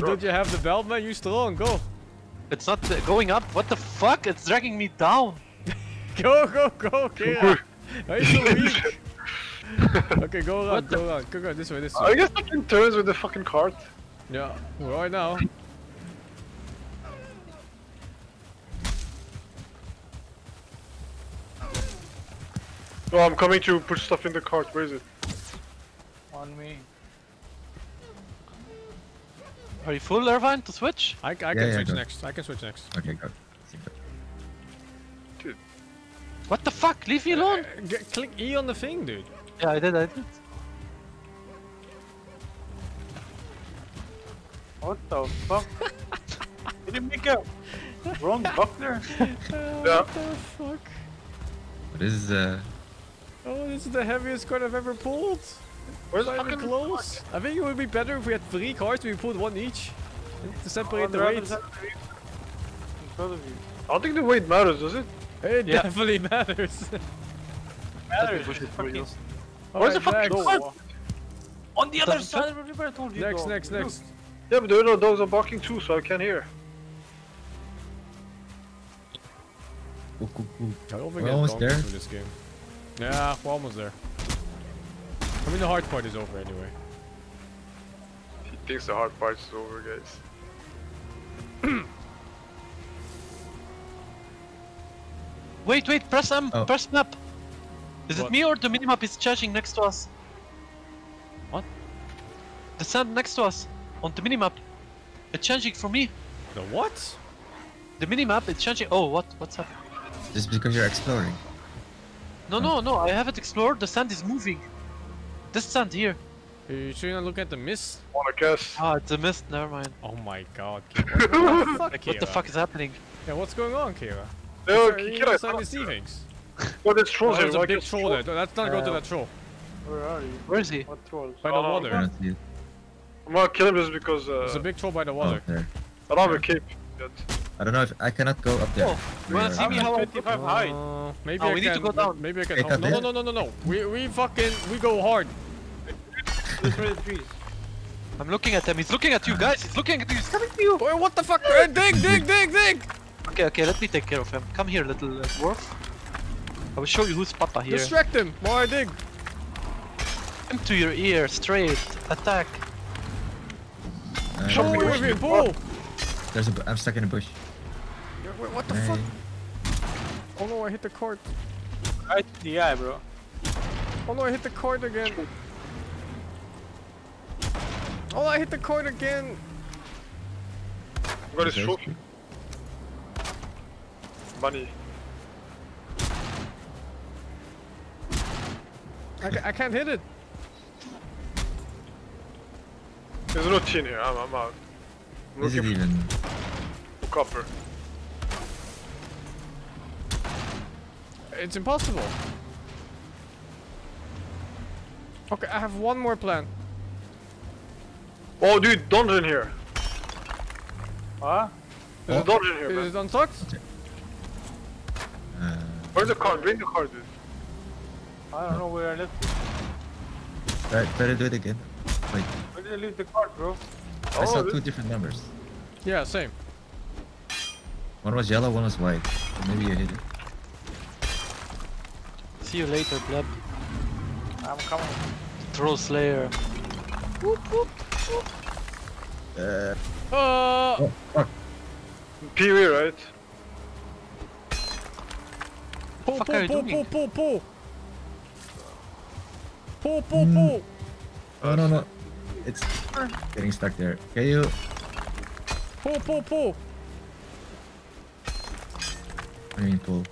Don't you have the belt, man? You strong. Go. It's not uh, going up. What the fuck? It's dragging me down. Go, go, go, Kira. Why are you so weak? okay, go around, go around. Go, go, this way, this way. I guess I can turns with the fucking cart. Yeah, right now. No, I'm coming to put stuff in the cart. Where is it? On me. Are you full, Irvine, to switch? I, I can yeah, switch go. next. I can switch next. Okay, go. What the fuck? Leave me alone. Uh, Get, click E on the thing, dude. Yeah, I did, I did. What the fuck? Did you make a wrong buckler? Yeah. What the fuck? This is uh. Oh, this is the heaviest card I've ever pulled. Where's the Not even fucking close. I think it would be better if we had three cars. We pulled one each to separate On the the weight. side of you. In front of you. I don't think the weight matters, does it? It Yeah. definitely matters. Matters, it it's fucking- Where's the fucking next. cart? On the other Doesn't side of the river, I told you. Next, go. next, Look. next. Yeah, but there are no dogs are barking too, so I can't hear. Cool, cool, cool. I don't think We're almost there. this game. Yeah, we're almost there. I mean, the hard part is over anyway. He thinks the hard part is over, guys. Wait, wait, press M, Oh. press map. Is What? it me or the minimap is charging next to us? What? The sand next to us, on the minimap. It's changing for me. The what? The minimap is changing. Oh, what? What's up? Just because you're exploring. No, no, no, I haven't explored. The sand is moving. This sand here. Are you sure you're not looking at the mist? Wanna guess? Ah, it's a mist. Never mind. Oh my god, What, what the fuck, What the fuck is happening? Yeah, what's going on, Kira? No, Are you Kira, inside the sea things? Well, there's trolls Oh, here. there's a big can't troll there. Let's not go to Uh, that troll. Where are you? Where is he? What trolls? By the Oh, water. don't see it. I'm gonna kill him just because There's a uh, big troll by the Oh, water. there. I don't have a cape yet. I don't know if I cannot go up there. Oh, you wanna see me I'm how I 25 high. Uh, maybe Oh, I we need to go down. Maybe I can. Hey, No, no, no, no, no, no. We we fucking we go hard. Let's raid the trees. I'm looking at him. He's looking at you guys. He's looking at you. He's coming to you. Boy, what the fuck? Uh, dig, dig, dig, dig! Okay, okay. Let me take care of him. Come here, little uh, dwarf. I will show you who's Papa here. Distract him while I dig. Him to your ear, straight. Attack. Uh, Show me where me, you pull. There's a. bu- I'm stuck in a bush. Wait, What the Hey. fuck? Oh no, I hit the cart. Right in the eye, bro. Oh no, I hit the cart again. Oh, I hit the cart again. I got his Okay. trophy. Money. I, ca- I can't hit it. There's no tin here. I'm, I'm out. I'm Is it even? for copper. It's impossible. Okay, I have one more plan. Oh, dude, dungeon here. Huh? There's Oh. a dungeon here, Is man. it untucked? Uh, Where's the card? Bring the card, dude. I don't know where I left it. try, try to do it again. Wait, Where did I leave the card, bro? I saw two different numbers. Yeah, same. One was yellow, one was white. So maybe you hit it. See you later, Bleb. I'm coming. Troll Slayer. Uh, Uh, oh, fuck. PV, right? pull, fuck pull, are you pull, doing? pull, pull, pull. Pull, pull, Mm. pull. Oh no no, it's getting stuck there. Can you? Pull, pull, pull. I mean pull.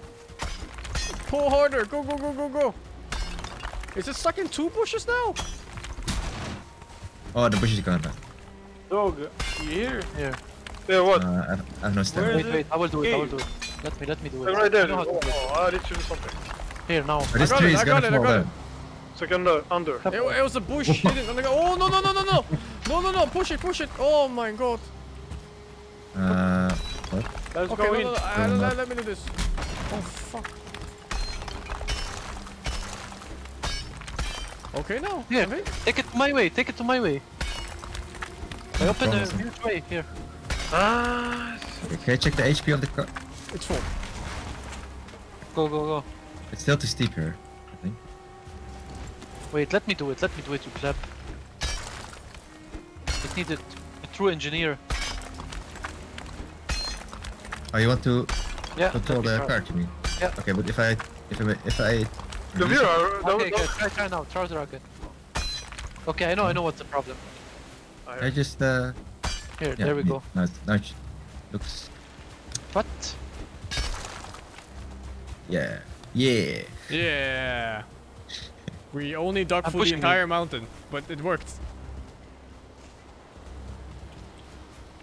Pull harder. Go, go, go, go, go. Is it stuck in two bushes now? Oh, the bush is gone. Dog, you here? Yeah. Yeah, what? Uh, I, have, I have no stamina. Wait, wait, I will do it, I will do it. Let me, let me do it. I'm right there. Oh, I need to do something. Here, now. Oh, this tree is gonna fall it! Second uh, under. It, it was a bush. oh, no, no, no, no, no. No, no, no, push it, push it. Oh my god. Uh, what? Let's okay, go no, in. No, no, uh, let me do this. Oh, fuck. Okay, now. Here. Okay. Take it to my way. Take it to my way. I opened a Promising. huge way here. Ah, Can you check the HP on the car? It's full. Go, go, go. It's still too steep here. I think. Wait, let me do it. Let me do it, you clap. It needed a true engineer. Oh, you want to Yeah. control the try. cart, you mean? Yeah. Okay, but if I, if I, if I. the mirror. That Okay, was, good. Try, try now. Try the rocket. Okay, I know, I know what's the problem. I just uh. Here, Yeah, there we ne- go. Now, it's- now it looks. What? Yeah. Yeah. Yeah. We only dug I'm for the pushing you. entire mountain, but it worked.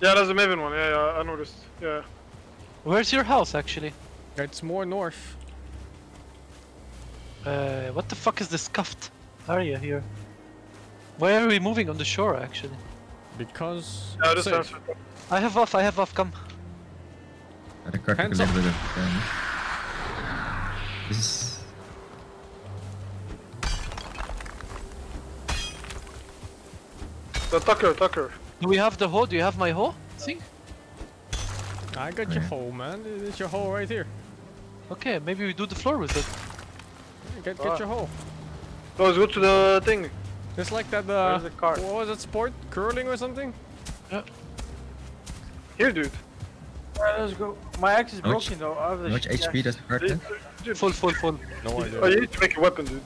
yeah, there's a Maven one. Yeah, yeah, I noticed. Yeah. Where's your house, actually? It's more north. Uh, what the fuck is this scuffed area here? Why are we moving on the shore, actually? Because. Yeah, it's this safe. I have off, I have off, come. The cart took a little up. bit of damage. This is. The Tucker, Tucker. Do we have the hoe? Do you have my hoe? Thing? I got your Yeah. hole, man. It's your hole right here. Okay, maybe we do the floor with it. Get, get your hole. No, let's go to the thing. Just like that. Uh, Where's the cart? What was that sport? Curling or something? Yeah. Here, dude. Alright, let's go. My axe is How much- broken though. I have the How much HP axe. does the cart Dude, have? dude. Full, full, full. No idea. Oh, you need to make a weapon, dude.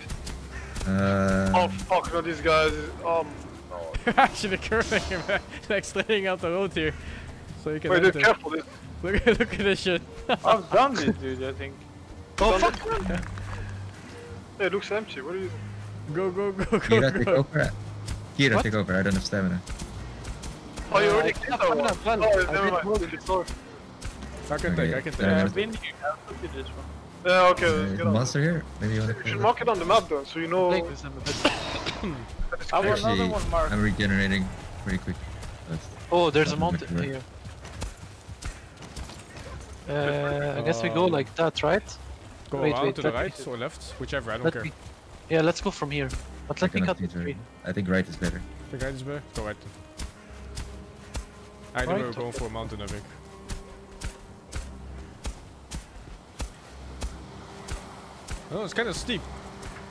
Uh, Oh fuck, no, these guys. Um, Actually curling him, like sliding out the road here. So you can wait, dude, careful. This. Look, at- look at this shit. I've done this, dude. I think. Oh, fuck! Hey, it looks empty. What are you? Go, go, go, go, Kira, take go. over. Kira, What? take over. I don't have stamina. Oh, you already I killed have that stamina one. Oh, I never did mind. roll. I can Okay, take, I can take. Yeah. I've been here. I've looked at this one. Yeah, okay, Uh, let's get on. monster here? Maybe you want You should mark it on the map, though, so you know. Playing with them a bit. it's I want another one, Mark. I'm regenerating pretty quick. That's- Oh, there's a Doesn't mountain here. Uh, I guess we go like that, right? Go Wait, around wait, to the right or left, whichever. I don't Let care. me. Yeah, let's go from here. But let I me cannot cut the tree. it. I think right is better. The guy is better. Go right. I know Right. we're going for a mountain, I think. Oh, it's kind of steep.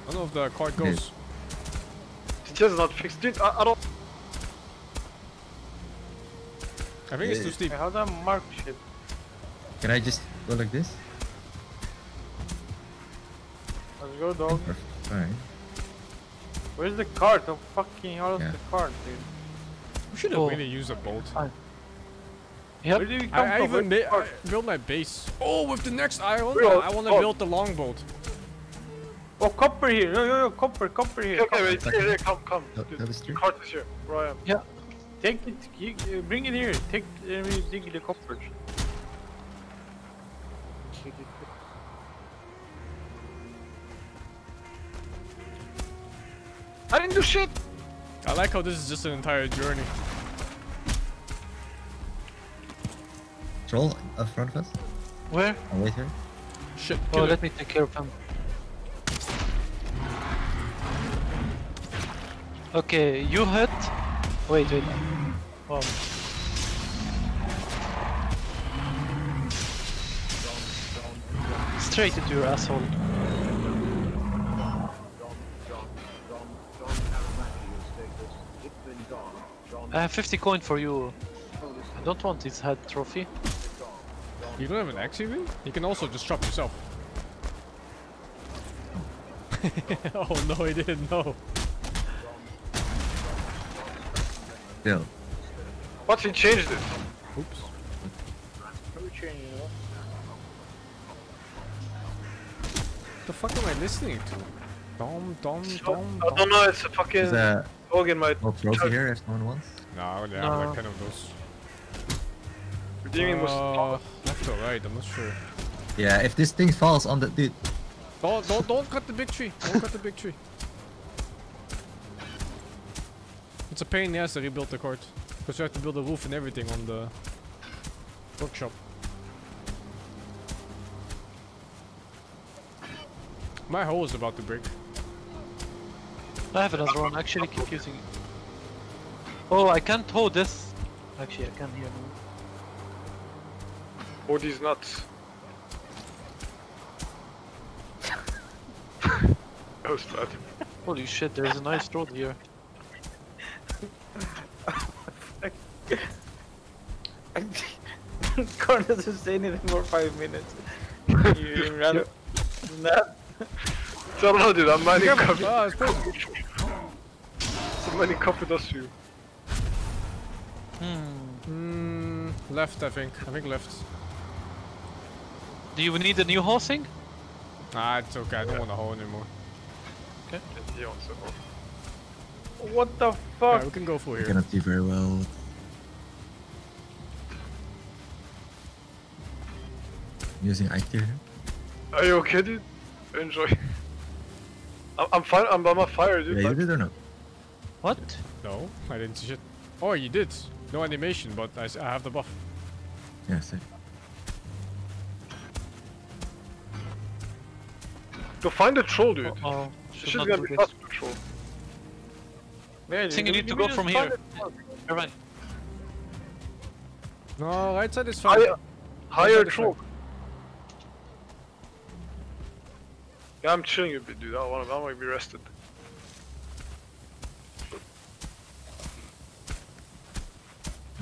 I don't know if the cart goes. The chest is not fixed, dude. I, I don't. I think it's too steep. Hey, how do I mark shit? Can I just go like this? Go, dog. Alright. Where's the cart? Oh, fucking hell, Yeah. the cart, dude. We should have Oh. really used a boat. Yep. Where did we come I, I even ma- cart? I built my base. Oh, with the next island, Real- I want to oh. build the longboat. Oh, copper here. Yo, yo, yo, copper, copper here. Okay, wait, here, here, come, come. That- that was the true. cart is here, where I am. Take it. You, uh, bring it here. Take. Let me dig the copper. I didn't do shit! I like how this is just an entire journey. Troll in front of us? Where? I'll wait here. Shit, Oh, kill it. let me take care of him. Okay, you hit. Wait, wait. Oh. Straight into your asshole. I have 50 coin for you. I don't want his head trophy. You don't have an axe even? You can also just chop yourself. oh no, he didn't know. Still. What's he changed it? Oops. What the fuck am I listening to? Dom, dom, dom, I don't know, it's a fucking Is a dog in my trophy chest. here if someone wants? No, I only have No. like 10 of those. Redeeming was. Uh, left or right, I'm not sure. Yeah, if this thing falls on the dude. Don't, don't, don't cut the big tree. Don't cut the big tree. It's a pain in the ass to rebuild the court. Because you have to build a roof and everything on the workshop. My hole is about to break. I have another one, actually keep using it. Oh, I can't hold this Actually, I can hear them. Oh, these nuts. that was bad. Holy shit, there's a nice road here. Corn doesn't say anything for five minutes. You rather not. I don't know, dude. I'm mining copy. Ah, it's poison. I'm mining copy you. Hmm. Hmm, left, I think. I think left. Do you need a new housing? Ah, it's okay. I don't want a hole anymore. And he also. What the Yeah, fuck? we can go for I here. cannot see very well. Using Ike here. Are you okay, dude? Enjoy. I'm, I'm fine. I'm on my fire, dude. Yeah, you did or no? What? No, I didn't see shit. Oh, you did. No animation, but I have the buff. Yeah, sick. To find the troll, dude. Oh, oh. This Should is not gonna be this. fast with troll. Yeah, I think you we- need to we go just from find here. it. Irvine, No, right side is fine. Higher, higher side is troll. Yeah, I'm chilling a bit, dude. I want, I want to be rested.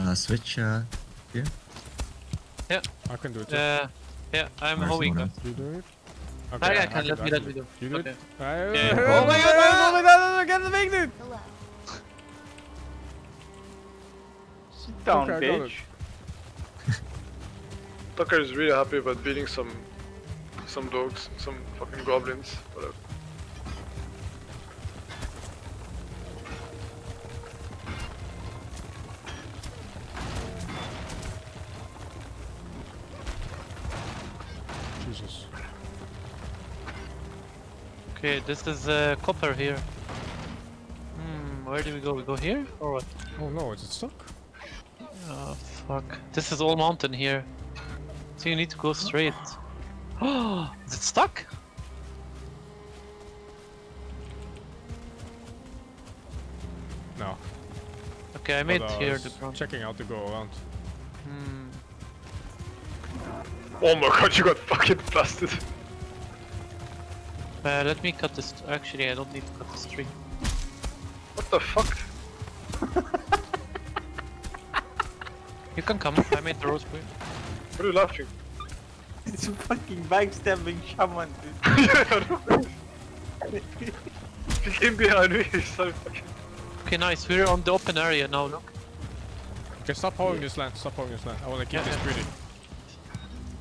Uh, switch, uh, here. I can do it. too. uh, yeah, I'm Where's hoeing them. you do it? Okay, yeah, I I can, let me, can let me do. You do Okay. it? I- Yeah. Oh my god, oh my god, I got the big dude! Sit down, Okay, bitch. Tucker is really happy about beating some, some dogs, some fucking goblins, whatever. Okay, this is uh, copper here. Hmm, where do we go? We go here or what? Oh no, is it stuck? Oh fuck. This is all mountain here. So you need to go straight. Oh, is it stuck? No. Okay, I made But, uh, here was the ground. Checking out to go around. Hmm. Oh my god, you got fucking blasted. Uh, let me cut this. Actually, I don't need to cut this tree. What the fuck? You can come. I made the road for you. What are you laughing? It's a fucking backstabbing shaman, dude. yeah, I know. He came behind me, he started fucking... Okay, nice. We're on the open area now. Look. Okay, stop holding this land. Stop holding this land. I want to keep Yeah, this yeah.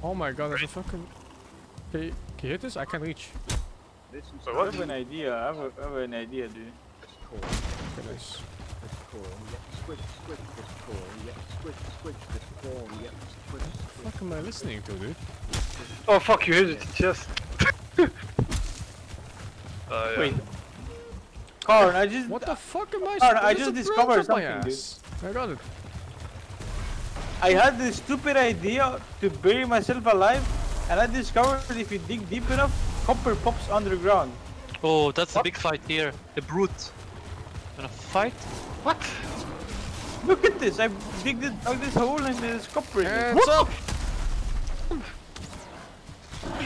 Oh my god, there's a fucking. Can you, can you hit this? I can't reach. Wait, I what? have an idea. I have, a, I have an idea, dude. Okay, nice. What fuck am I listening to, dude? Oh fuck, you hit it, yes. uh, yeah. Wait. Corn, I just. What the fuck am I? Alright, I just discovered branch up my something, dude. ass. I got it. I had this stupid idea to bury myself alive, and I discovered if you dig deep enough, copper pops underground. Oh, that's a big fight here. The brute. Gonna fight? What? Look at this! I dig it, dug this hole and there's copper in it. Hands up!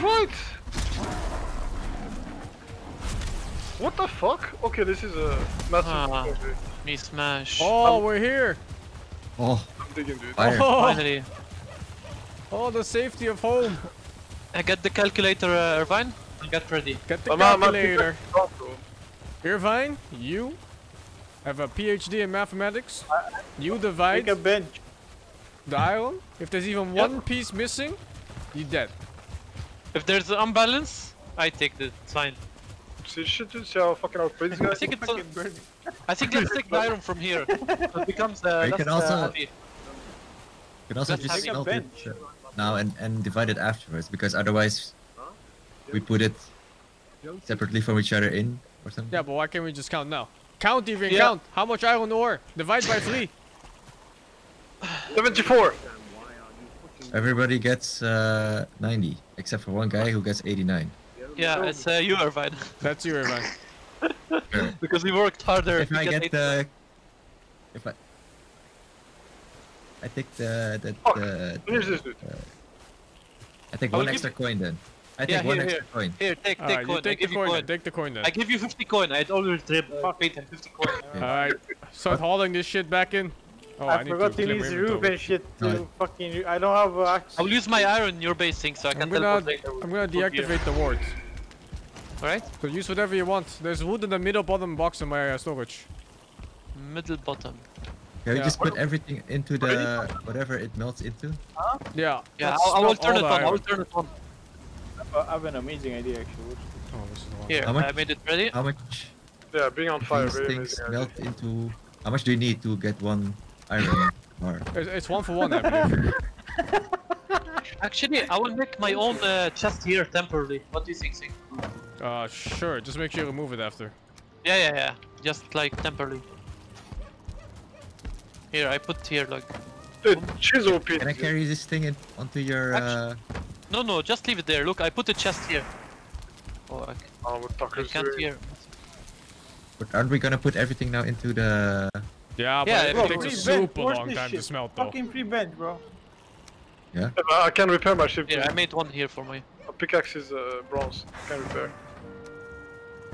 Right! What the fuck? Okay, this is a massive... Ah. Okay, Me smash. Oh, Um, we're here! Oh, I'm digging, dude. fire. Oh, Finally. oh, the safety of home. I get the calculator, uh, Irvine. Get ready. Get the I'm out- I'm out- calculator. Bro. Irvine, you have a PhD in mathematics. You divide Make a bench. the iron. If there's even Yep. one piece missing, you're dead. If there's an imbalance, I take the sign. See shit, dude? See how fucking outplayed these I think it's. Fucking burn. I think let's take the iron from here. So it becomes uh, You can uh, also- heavy. You can also Let's just have a smelt it now and, and divide it afterwards, because otherwise we put it separately from each other in or something. Yeah, but why can't we just count now? Count if you can Yeah. count. How much iron ore? Divide by three. 74! Everybody gets uh, 90, except for one guy who gets 89. Yeah, it's uh, you, Irvine. That's you, Irvine. because we worked harder if to I get get eight- the... If I... I take the the, Fuck. the Finish this, dude. I take I one will extra coin then. I Yeah, take one here, extra coin. Here, take, take Alright, coin. take I give the you coin, coin. Take the coin then. I give you 50 coin. I'd already trip, uh, paid him 50 coin. Alright, start hauling this shit back in. Oh, I, need forgot to clear use my the roof and shit to Alright. fucking. I don't have uh, access. I will use my iron in your base thing so I can I'm gonna, teleport later. I'm gonna deactivate the wards. Alright? So use whatever you want. There's wood in the middle bottom box in my uh, storage. Middle bottom. Can we just put everything into the whatever it melts into? Huh? Yeah. Yeah, I'll, I will turn it all the on. I will turn it on. I have an amazing idea actually. Oh, this is the one. Here, How much? I made it ready. How much Yeah, being on fire, these very things melt idea. into? How much do you need to get one iron bar? It's, it's one for one, I believe. Actually, I will make my own uh, chest here temporarily. What do you think, Sing? Uh, sure. Just make sure you remove it after. Yeah, yeah, yeah. Just like temporarily. Here, I put here like. Dude, she's OP. Can I carry this thing in, onto your? Uh, No, no, just leave it there. Look, I put the chest here. Oh, I, c- Oh, what I fuckers can't doing? hear. but aren't we gonna put everything now into the? Yeah, but Yeah, it bro, takes a super where's long this time to shit? smelt though. Fucking pre-bent, bro. Yeah, but I can repair my ship. Yeah. I made one here for me. A pickaxe is uh, bronze. Can repair.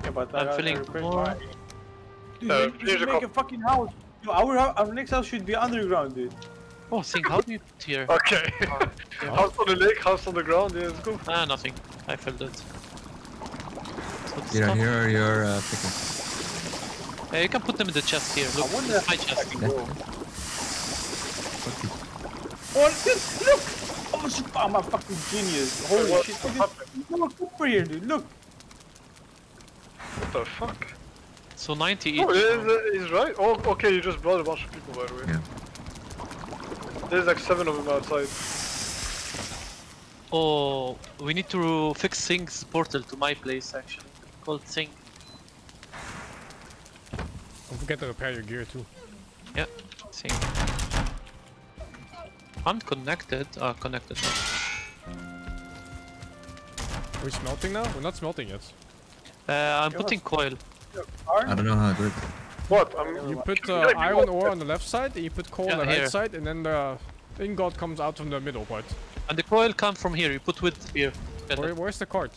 Yeah, but I'm I, I feeling repaired more- mine. Dude, Uh, we here's should a make cop- a fucking house. Yo, our, our next house should be underground, dude. Oh, Sing, how do you put here? Okay. house on the lake, house on the ground. Yeah, let's go. Ah, nothing. I filled it. So Here, stuff- here are your uh, pickaxe. Yeah, you can put them in the chest here. Look, I wonder my chest. Yeah. Oh, dude, look! Oh shit, I'm a fucking genius. Holy what shit. happened? Look, look over here, dude. Look. What the fuck? So 90 each. Oh, he's, he's right. Oh, okay. You just brought a bunch of people, by the way. Yeah. There's like seven of them outside. Oh, we need to fix Sing's portal to my place actually. Called Sing. Don't forget to repair your gear too. Yeah, Sing. I'm connected. Ah, connected. now. Are we smelting now? We're not smelting yet. Uh, I'm Yeah. putting coil. I don't know how to do it. What? I'm. You put Can uh, iron ore on the left side, and you put coal on the right here. side, and then the ingot comes out from the middle part. And the coil comes from here. You put wood here. Where, where's the cart?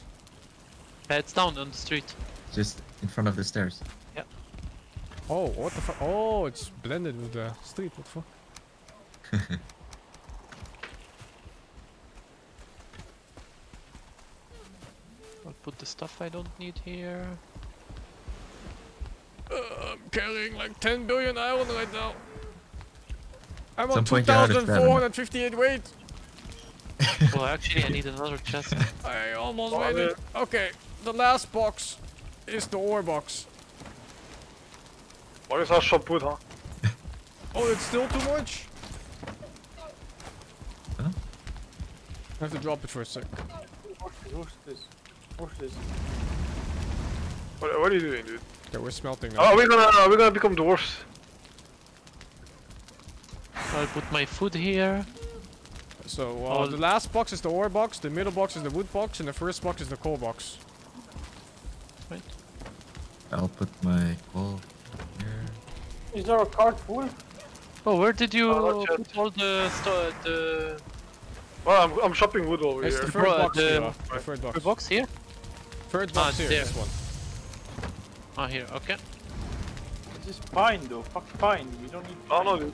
Uh, it's down on the street. Just in front of the stairs. Yeah. Oh, what the fuck? Oh, it's blended with the street. What the fuck? I'll put the stuff I don't need here. Uh, I'm carrying like 10 billion iron right now. I'm Some on point you had it, 2,458 weight. well, actually, I need another chest. I almost made it. Okay, the last box is the ore box. Why is our shop wood, huh? Oh, it's still too much? Huh? I have to drop it for a sec. What's this? What's this? What's this? What, what are you doing, dude? Okay, we're smelting Oh, now. are we gonna? Are we gonna become dwarfs? I'll put my food here. So, uh, Oh, the last box is the ore box, the middle box is the wood box, and the first box is the coal box. Right. I'll put my coal here. Is there a cart full? Oh, where did you Oh, not yet. put all the sto- the Well, I'm, I'm shopping wood over It's here. the third Bro, box, the- here, the third box. the box here? Third Ah, box it's here, there. this one. Ah, here. Okay. This is pine though. Fuck pine. We don't need. Oh no, dude.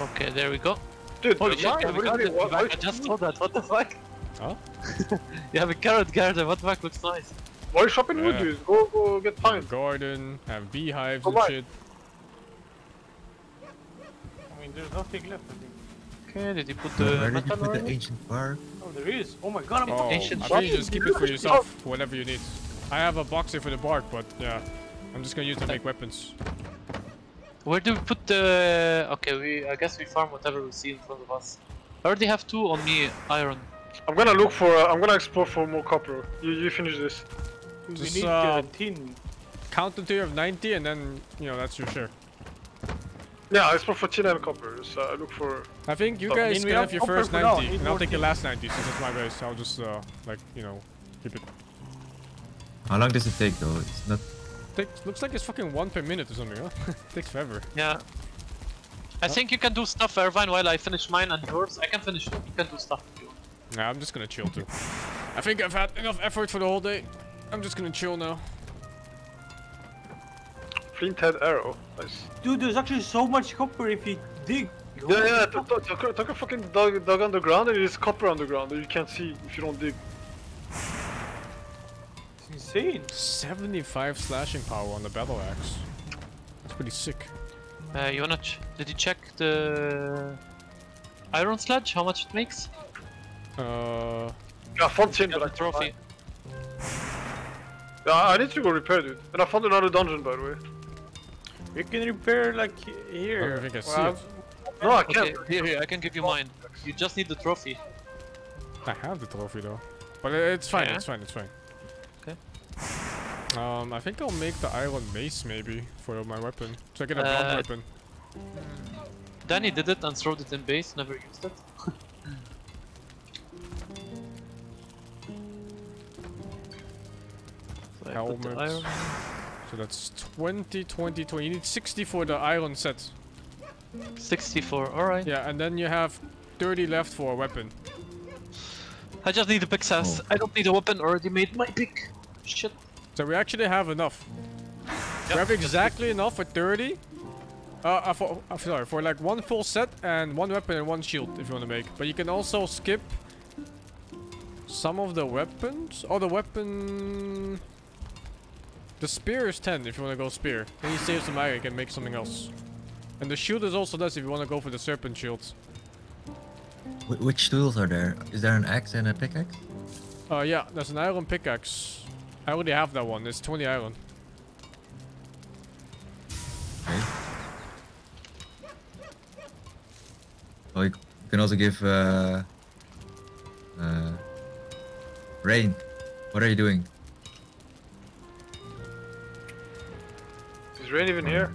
Okay, there we go. Dude, Holy shit! mine, You have a what is What- I just saw that. What the fuck? Huh? you have a carrot garden. What the fuck looks nice? Why are you shopping wood, Yeah. dude? Go, go get pine. Garden, have beehives Oh, and why? shit. I mean, there's nothing left. I think. Okay, did you put Where the did you put the ancient bar? Oh, there is. Oh my god, I'm Oh, ancient I shop. mean, just keep it for yourself, whatever you need. I have a box here for the bark, but yeah. I'm just gonna use it to make weapons. Where do we put the? Okay, we. I guess we farm whatever we see in front of us. I already have two on me iron. I'm gonna look for. Uh, I'm gonna explore for more copper. You, you finish this. We need uh, uh, tin. Count until you have 90 and then, you know, that's your share. Yeah, I explore for tin and copper. Just uh, look for. I think you guys can have have your first 90, and I'll take your last 90 since it's my base. I'll just, uh, like, you know, keep it. How long does it take though? It's not. Takes, looks like it's fucking one per minute or something, huh? Takes forever. Yeah. I think you can do stuff, Irvine, while I finish mine and yours. I can finish it. You can do stuff if you want. Nah, I'm just gonna chill too. I think I've had enough effort for the whole day. I'm just gonna chill now. Flint head arrow. Nice. Dude, there's actually so much copper if you dig. Yeah, yeah, talk a fucking dog, dog underground and there's copper on underground that you can't see if you don't dig. It's insane. 75 slashing power on the battle axe. That's pretty sick. Uh, you wanna ch did you check the iron sledge? How much it makes? Uh, Yeah, I found tin, Yeah, but I trophy. Yeah, I need to go repair, dude. And I found another dungeon, by the way. You can repair like here. I don't think I see Well, it. No, I can't. here, here, I can give you mine. You just need the trophy. I have the trophy though. But it's fine, Yeah? it's fine, it's fine. Okay. Um, I think I'll make the iron mace maybe for my weapon. So I get a blunt Uh, weapon. Danny did it and throwed it in base, never used it. So I put the Helmet. Iron- So that's 20, 20, 20. You need 60 for the iron set. 64, alright. Yeah, and then you have 30 left for a weapon. I just need a pickaxe. Oh. I don't need a weapon, already made my pick. Shit. So we actually have enough. Yep, we have exactly enough for 30. Uh, uh, for, uh, sorry, for like one full set and one weapon and one shield if you want to make. But you can also skip some of the weapons. Oh, the weapon... The spear is 10 if you want to go spear. Then you save some iron, you can make something else. And the shield is also less if you want to go for the serpent shields. Wh- which tools are there? Is there an axe and a pickaxe? Uh, yeah, there's an iron pickaxe. I already have that one. It's 20 iron. Okay. Oh, you you can also give uh, uh, rain. What are you doing? Rain even here?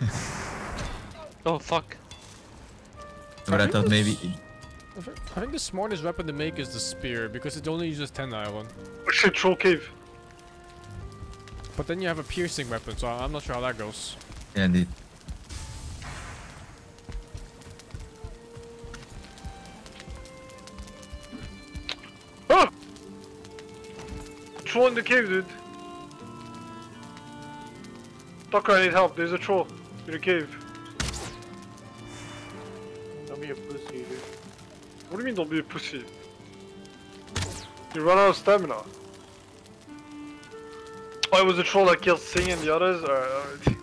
Oh fuck. But I think thought maybe. I I think the smartest weapon to make is the spear because it only uses 10 iron. Oh shit, troll cave. But then you have a piercing weapon, so I'm not sure how that goes. Yeah, indeed. Ah! Troll in the cave, dude. Tucker, I need help. There's a troll in the cave. Don't be a pussy, dude. What do you mean don't be a pussy? You run out of stamina. Oh, it was a troll that killed Sing and the others? Alright, alright.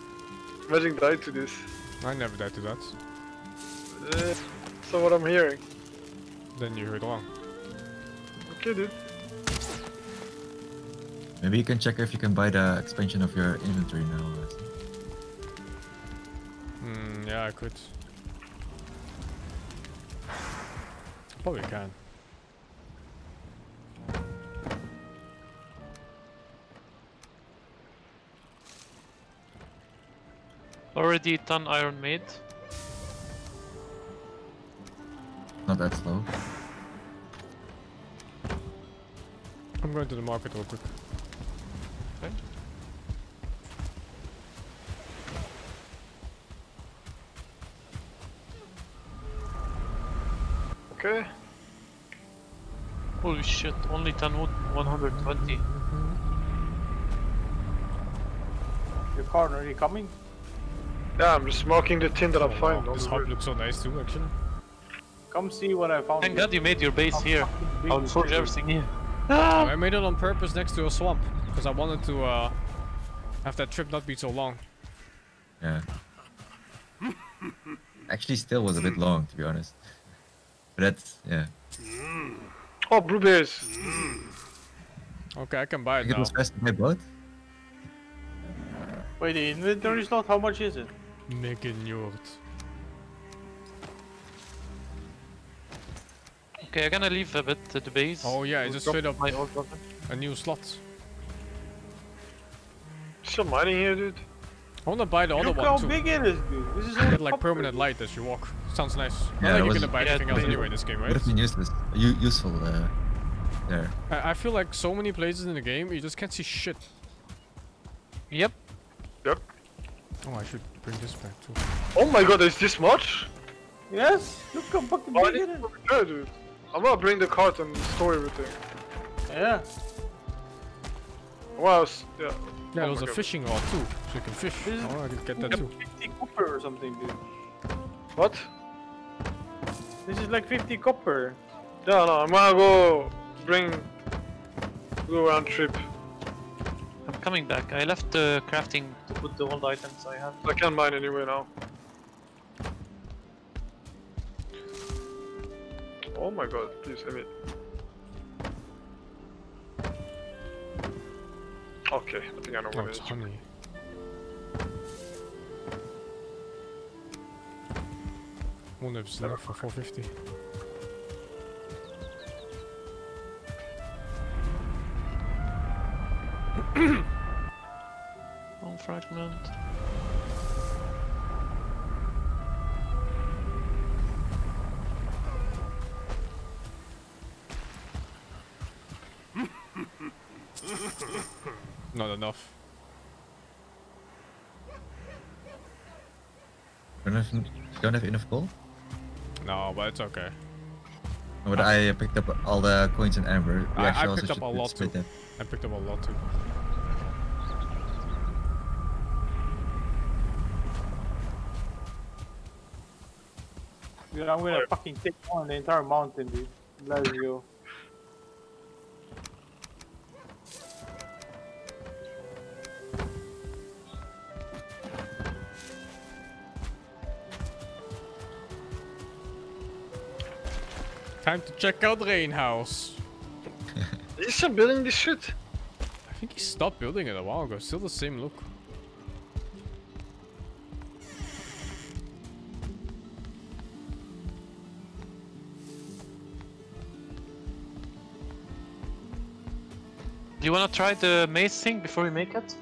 Imagine died to this. I never died to that. Uh, so what I'm hearing. Then you heard wrong. Okay, dude. Maybe you can check if you can buy the expansion of your inventory now. Hmm, yeah, I could. Probably can. Already done iron made. Not that slow. I'm going to the market real quick. Okay. Okay. Holy shit, only 10 wood, 120. Your car already coming? Yeah, I'm just marking the tin that I'm Oh, wow, This the hub looks so nice too, actually. Come see what I found. Thank god you made your base here. I'll forge everything here. Oh, I made it on purpose next to a swamp because I wanted to uh, have that trip not be so long. Yeah. Actually, still was a bit long to be honest. But that's yeah. Oh, blueberries. Mm. Okay, I can buy I it think it now. was faster by boat. Wait, the inventory slot, how much is it? Megingjord. Okay, I'm gonna leave a bit at the base. Oh yeah, it's We'll just drop straight up my old weapon. a new slot. Still mining here, dude. I wanna buy the other Look one how too. big it is, dude. This is all Get like permanent light as you walk. Sounds nice. Yeah, Not that like you're was- gonna buy Yeah, anything else anyway in this game, Would right? have been useless. U- useful uh, there. I, I feel like so many places in the game you just can't see shit. Yep. Yep. Oh, I should bring this back too. Oh my god, there's this much? Yes, look how fucking I big need it is. to repair, dude. I'm gonna bring the cart and store everything. Yeah. Wow, s- yeah. Yeah, Oh there was a God. fishing rod too, so you can fish. This is- Oh, I can get that Yep, too. 50 copper or something, dude. What? This is like 50 copper. Yeah, no, I'm gonna go bring. Go round trip. I'm coming back. I left the crafting to put the old items I have. I can't mine anyway now. Oh my god, please, I mean. Okay, I think I know Oh, what it it's is. honey. One of left for 450. One fragment. Not enough. Don't have, don't have enough gold? No, but it's okay. But I picked up all the coins in Amber. I- I picked up a lot too. that. I picked up a lot too. Dude, I'm gonna Alright. fucking take on the entire mountain, dude. Let's go. Time to check out Rain House. Is he still building this shit? I think he stopped building it a while ago. Still the same look. Wanna try the maze thing before we make it?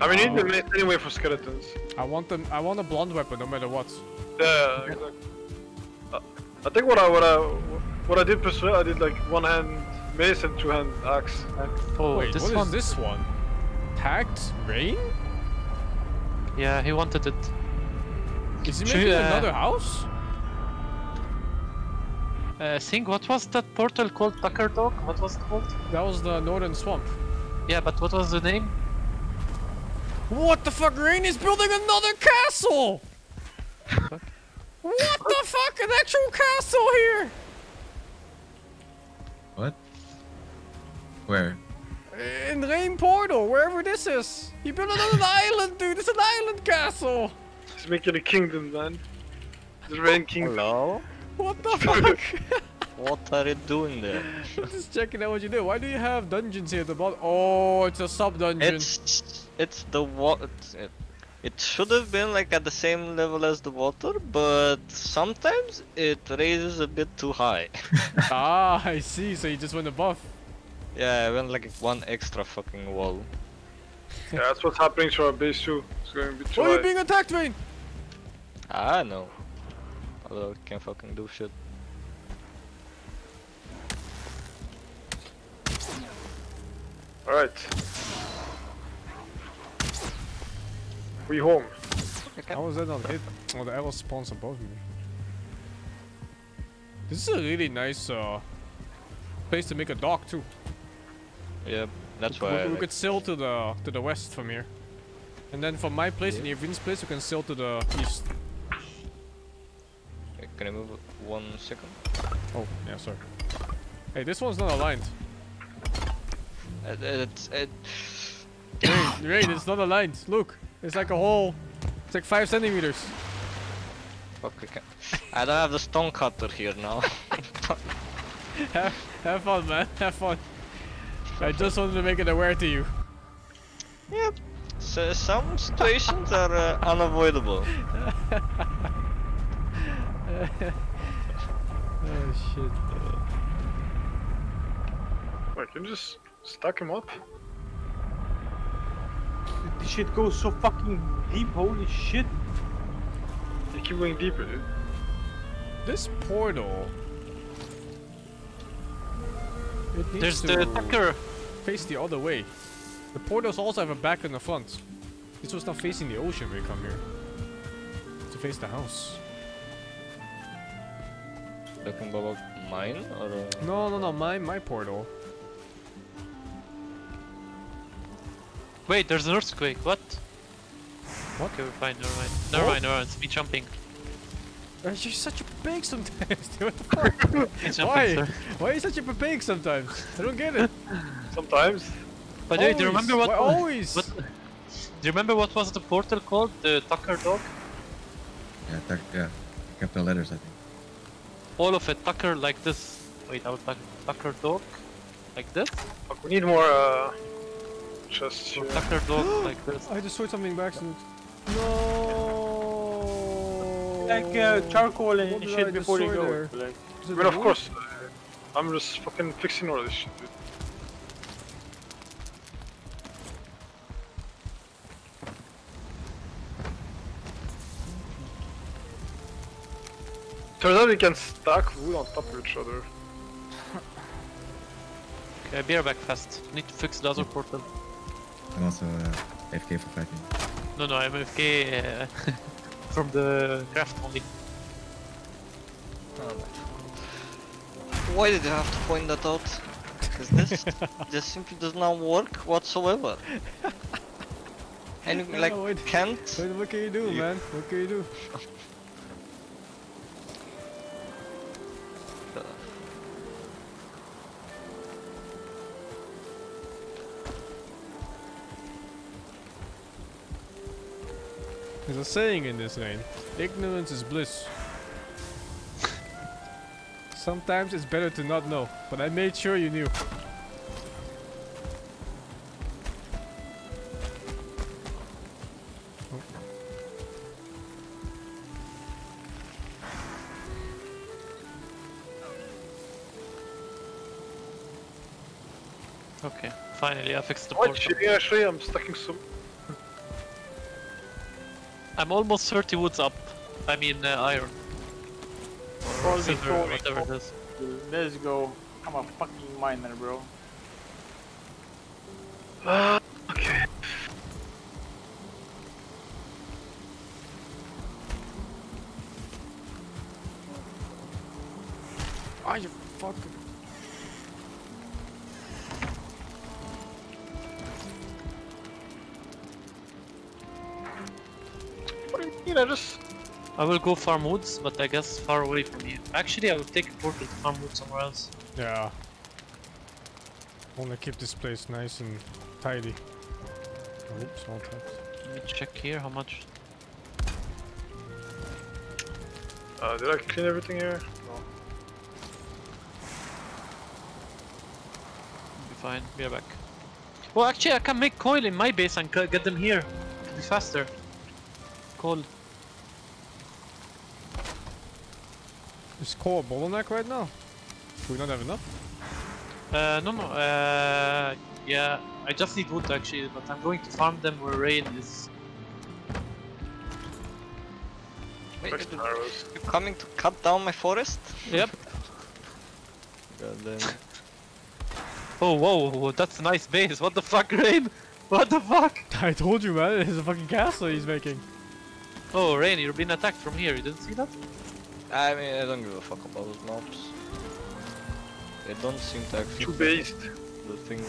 I mean, you need to make anyway for skeletons. I want them. I want a blonde weapon, no matter what. Yeah, exactly. Uh, I think what I what I what I did persuade I did like one hand mace and two hand axe. Oh, Wait, this what is one. this one? Tagged Rain? Yeah, he wanted it. Is he Should making uh, another house? Uh, Sing, what was that portal called? Tucker Dog? What was it called? That was the northern swamp. Yeah, but what was the name? What the fuck? Rain is building another castle! what the fuck? An actual castle here! What? Where? In Rain Portal, wherever this is. He built another island, dude. It's an island castle. He's making a kingdom, man. The rain kingdom. Hello? What the fuck? What are you doing there? I'm just checking out what you do. Why do you have dungeons here at the bottom? Oh, it's a sub dungeon. It's it's the water. It, it should have been like at the same level as the water, but sometimes it raises a bit too high. ah, I see. So you just went above. yeah, I went like one extra fucking wall. Yeah, that's what's happening to our base too. It's going to be too Oh, you're high. being attacked, Rain! I know. Although it can't fucking do shit. Alright. We home. How was that not hit? Oh, the arrow spawns above me. This is a really nice uh, place to make a dock too. Yeah, that's we, why. I we like- could sail to the to the west from here, and then from my place and Yvin's place, we can sail to the east. Can I move it one second? Oh, yeah, sorry. Hey, this one's not aligned. Uh, it's it. Rain, Rain, it's not aligned. Look, it's like a hole. It's like five centimeters. Fuck, I can't. I don't have the stone cutter here now. have, have fun, man. Have fun. I just wanted to make it aware to you. Yep. So some situations are uh, unavoidable. Oh shit. Wait, can you just stack him up? This shit goes so fucking deep, holy shit. You keep going deeper, dude. This portal. It needs There's to the Tucker. face the other way. The portals also have a back and a front. This was not facing the ocean when we come here. To face the house. Talking about mine or uh, No, no, no, my my portal. Wait, there's an earthquake. What? What? Okay, we're fine. Never mind. Never What? mind. Never mind. It's me jumping. You're such a pig sometimes. what the fuck? Jumping, Why? sir. Why are you such a pig sometimes? I don't get it. Sometimes. But the way, do you remember what? Why always? what- do you remember what was the portal called? The Tucker dog. Yeah, tuck, yeah. Capital letters, I think. All of a Tucker like this. Wait, I will tuck, Tucker dog. Like this. Fuck, we need more uh, chests Or. Tucker dog like this. I destroyed something by accident. No. Like uh, charcoal What and did shit before you go. there? Like, Is I it mean, the of course. Uh, I'm just fucking fixing all this shit, dude. Turns out we can stack wood on top of each other. Okay, be right back fast. Need to fix the other portal. I'm also uh, AFK for fighting. No, no, I'm AFK uh, from the craft only. Why did you have to point that out? Because this just simply does not work whatsoever. And you, Yeah, like what- can't. What, what can you do, You- man? What can you do? There's a saying in this game. Ignorance is bliss. Sometimes it's better to not know, but I made sure you knew. Okay, finally I fixed the What? portal. Cheating actually? I'm stacking some. I'm almost 30 woods up. I mean uh, iron. all Or the silver, throwing whatever it is. Let's go. I'm a fucking miner, bro. Ah, okay. Ah, you fucking. What do you mean? I will go farm woods, but I guess far away from here. Actually, I will take a portal to farm woods somewhere else. Yeah. Wanna keep this place nice and tidy. Oops, all taps. Let me check here how much. Uh, did I clean everything here? No. Be fine. Be right back. Well, actually, I can make coil in my base and get them here. To be faster. Coal. Is coal a bottleneck right now? Do we not have enough? Uh, no, no. Uh, yeah. I just need wood actually, but I'm going to farm them where rain is. Wait, Next you- arrows. you coming to cut down my forest? Yep. God damn. Oh, whoa, whoa, that's a nice base. What the fuck, Rain? What the fuck? I told you, man. It's a fucking castle he's making. Oh, Rain, you're being attacked from here. You didn't see that? I mean, I don't give a fuck about those mobs. They don't seem to actually Too based. the thing.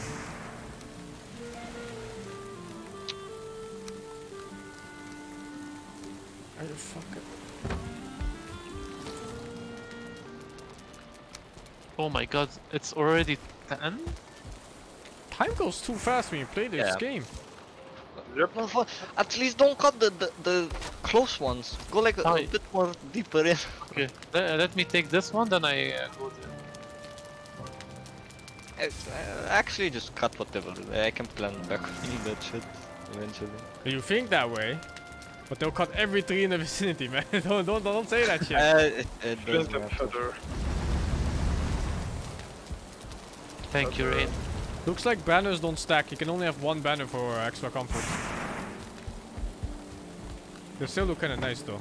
Are you fucking? Oh my god, it's already 10? Time goes too fast when you play this Yeah. game. Yep. No, fu- at least don't cut the, the, the close ones. Go like a, a bit more deeper in. Okay, let, let me take this one, then I uh, go there. Uh, Actually, just cut whatever. I can plan back on that shit eventually. You think that way, but they'll cut every tree in the vicinity, man. don't, don't, don't say that shit. Uh, it, it does Flint and matter. Thank you, Rain. Looks like banners don't stack. You can only have one banner for uh, extra comfort. They still look kind of nice though.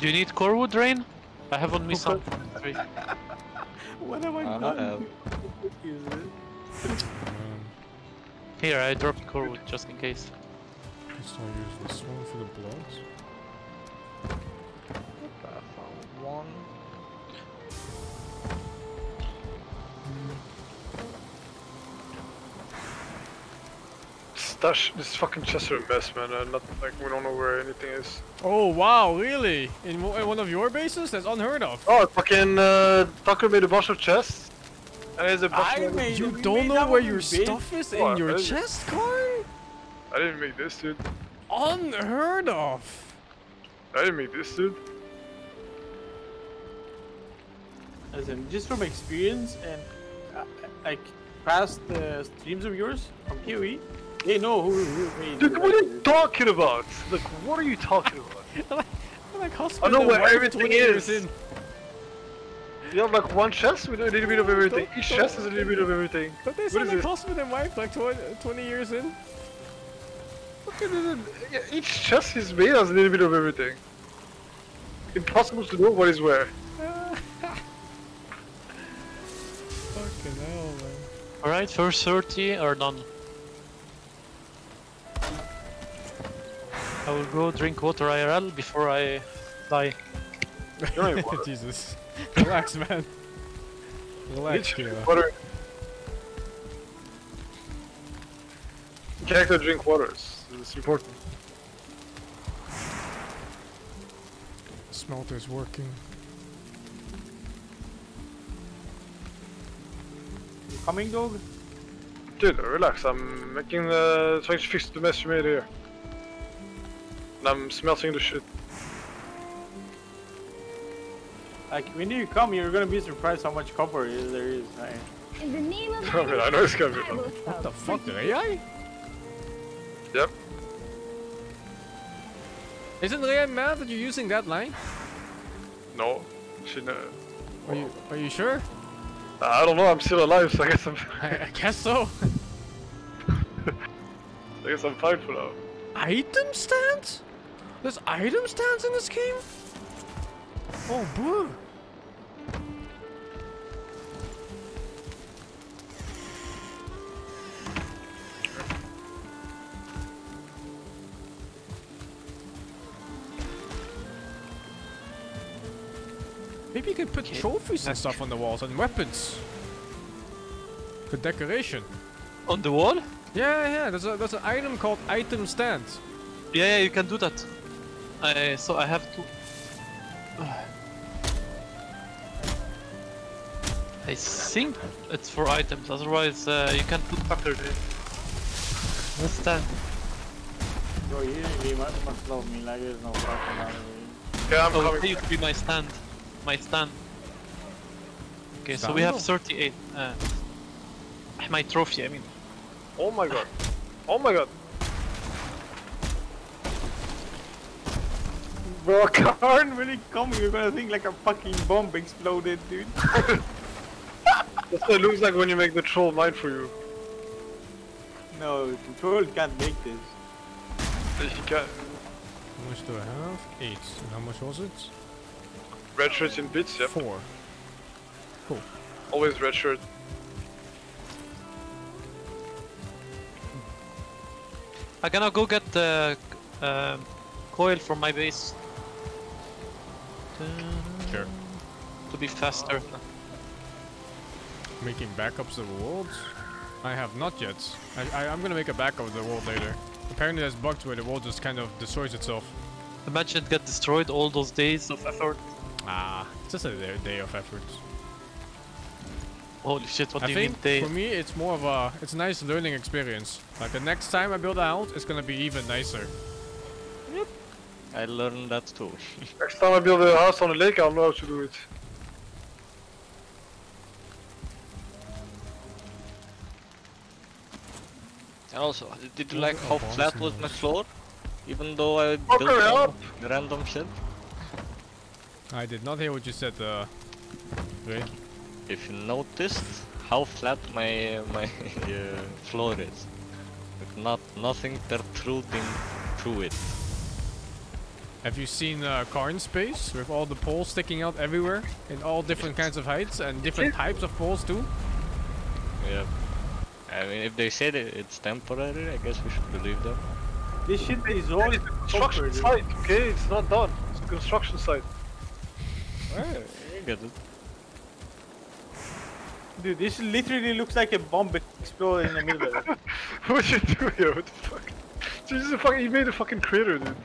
Do you need core wood rain? I have on me some. What have I Uh, done? uh, Is it? Here, I dropped core wood just in case. let's use this one for the blood. Stash, this fucking chests are a mess, man. Uh, not like we don't know where anything is. Oh wow, really? In, wo- in one of your bases? That's unheard of. Oh, fucking uh, Tucker made a bunch of chests. And there's a bunch I of. made You don't know where one your big. stuff is What? in your chest, Karn? I didn't make this, dude. Unheard of. I didn't make this, dude. Listen, just from experience and uh, like past uh, streams of yours from PoE, they know who, who made Dude, what are you talking about? Like, what are you talking about? I'm like husband know where everything 20 years is. in. You have like one chest with a little bit of everything. Don't- Each don't- chest is a little bit of everything. But they What sound is like husband and wife like 20, 20 years in. Okay, then- then- Each chest is made has a little bit of everything. Impossible to know what is where. Fucking hell, man. Alright, first 30 are done. I will go drink water IRL before I die. You don't need water. Jesus. Relax, man. Relax, Each Kira. water. Character drink waters. It's important. Smelter's working. You coming, dog? Dude, relax. I'm making uh, trying to fix the mess you made here. And I'm smelting the shit. Like when you come, you're gonna be surprised how much copper there is. Right? In the name of I mean, I know it's gonna be I fun. will What the fuck, the AI? Yep. Isn't AI mad that you're using that line? No. She, uh, Are you are you sure? I don't know. I'm still alive, so I guess I'm. I, I guess so. I guess I'm fine for now. item stands? There's item stands in this game? Oh, boo. Maybe you could put trophies and stuff on the walls and weapons. For decoration. On the wall? Yeah, yeah, there's, a, there's an item called item stand. Yeah, yeah, you can do that. I so I have to. I think it's for items. Otherwise, uh, you can't put Tucker there. Understand? Bro, you really must, must love me like there's no fucking other way. Okay, I'm Oh, coming. it used to be my stand. My stand. Okay, so we have 38. Uh, my trophy, I mean. Oh my god. Oh my god. Bro, Karn really coming, you're gonna think like a fucking bomb exploded, dude. That's what it looks like when you make the troll mine for you. no, the troll can't make this. You can. How much do I have? Eight. And how much was it? Red shirts in bits, yep. Four. Cool. Always red shirt. I'm gonna go get the um, coil from my base. Sure. To be faster. Making backups of the worlds? I have not yet. I, I, I'm gonna make a backup of the world later. Apparently there's bugs where the world just kind of destroys itself. Imagine it get destroyed all those days of effort. Ah, it's just a day, day of effort. Holy shit, what I do you mean think day? for me it's more of a, it's a nice learning experience. Like the next time I build a house, it's gonna be even nicer. Yep. I learned that too. Next time I build a house on a lake, I'll know how to do it. And also, did you like how flat was my floor? Even though I Fuck built her some random shit? I did not hear what you said, uh, Ray. If you noticed how flat my my uh, floor is, with not nothing protruding through it. Have you seen uh, car in space with all the poles sticking out everywhere in all different kinds of heights and different types of poles too? Yeah. I mean, if they say that it's temporary, I guess we should believe them. This shit is all construction site, okay? It's not done. It's a construction site. Alright, I get it. Dude, this literally looks like a bomb exploded in the middle of it. what you do here? What the fuck? This is a fucking. You made a fucking crater, dude.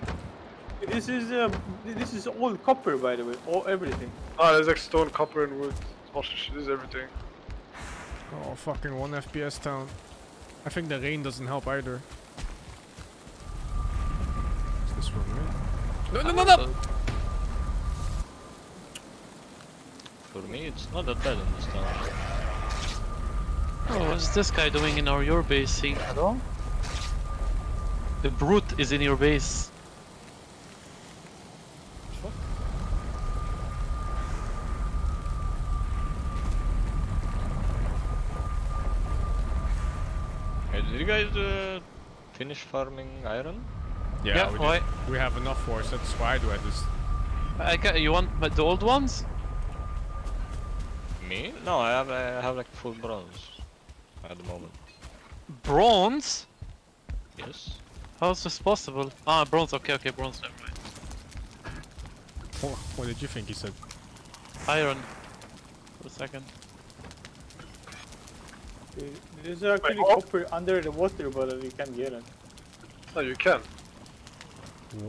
This is um, this is all copper, by the way, all everything. Ah, there's like stone, copper, and wood. Oh shit, this is everything. Oh, fucking 1 FPS town. I think the rain doesn't help either. Is this one, right? No, no, no, no! For me, it's not that bad in this town. Oh, what's this guy doing in our your base? See? Hello? The brute is in your base. Hey, did you guys uh, finish farming iron? Yeah, we, why? did. we have enough for us. That's why I do at this. I ca you want the old ones? Me? No, I have I have like full bronze at the moment. Bronze? Yes. How is this possible? Ah, bronze. Okay, okay, bronze. Never mind. Oh, what did you think he said? Iron. For a second. Dude, There's actually oh. copper under the water, but you can't get it. No, you can.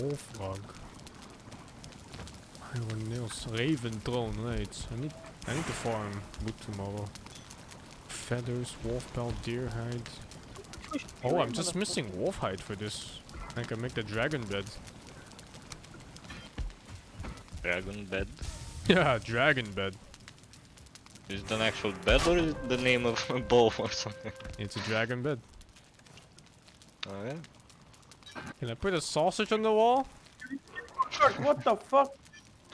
Wolf log. Iron nails. Raven throne, right. I need I need to farm wood tomorrow. Feathers, wolf pelt, deer hide. Oh, I'm just missing wolf hide for this. I can make the dragon bed. Dragon bed. Yeah, dragon bed. Is it an actual bed or is it the name of a bow or something? It's a dragon bed. Oh yeah. Can I put a sausage on the wall? What the fuck?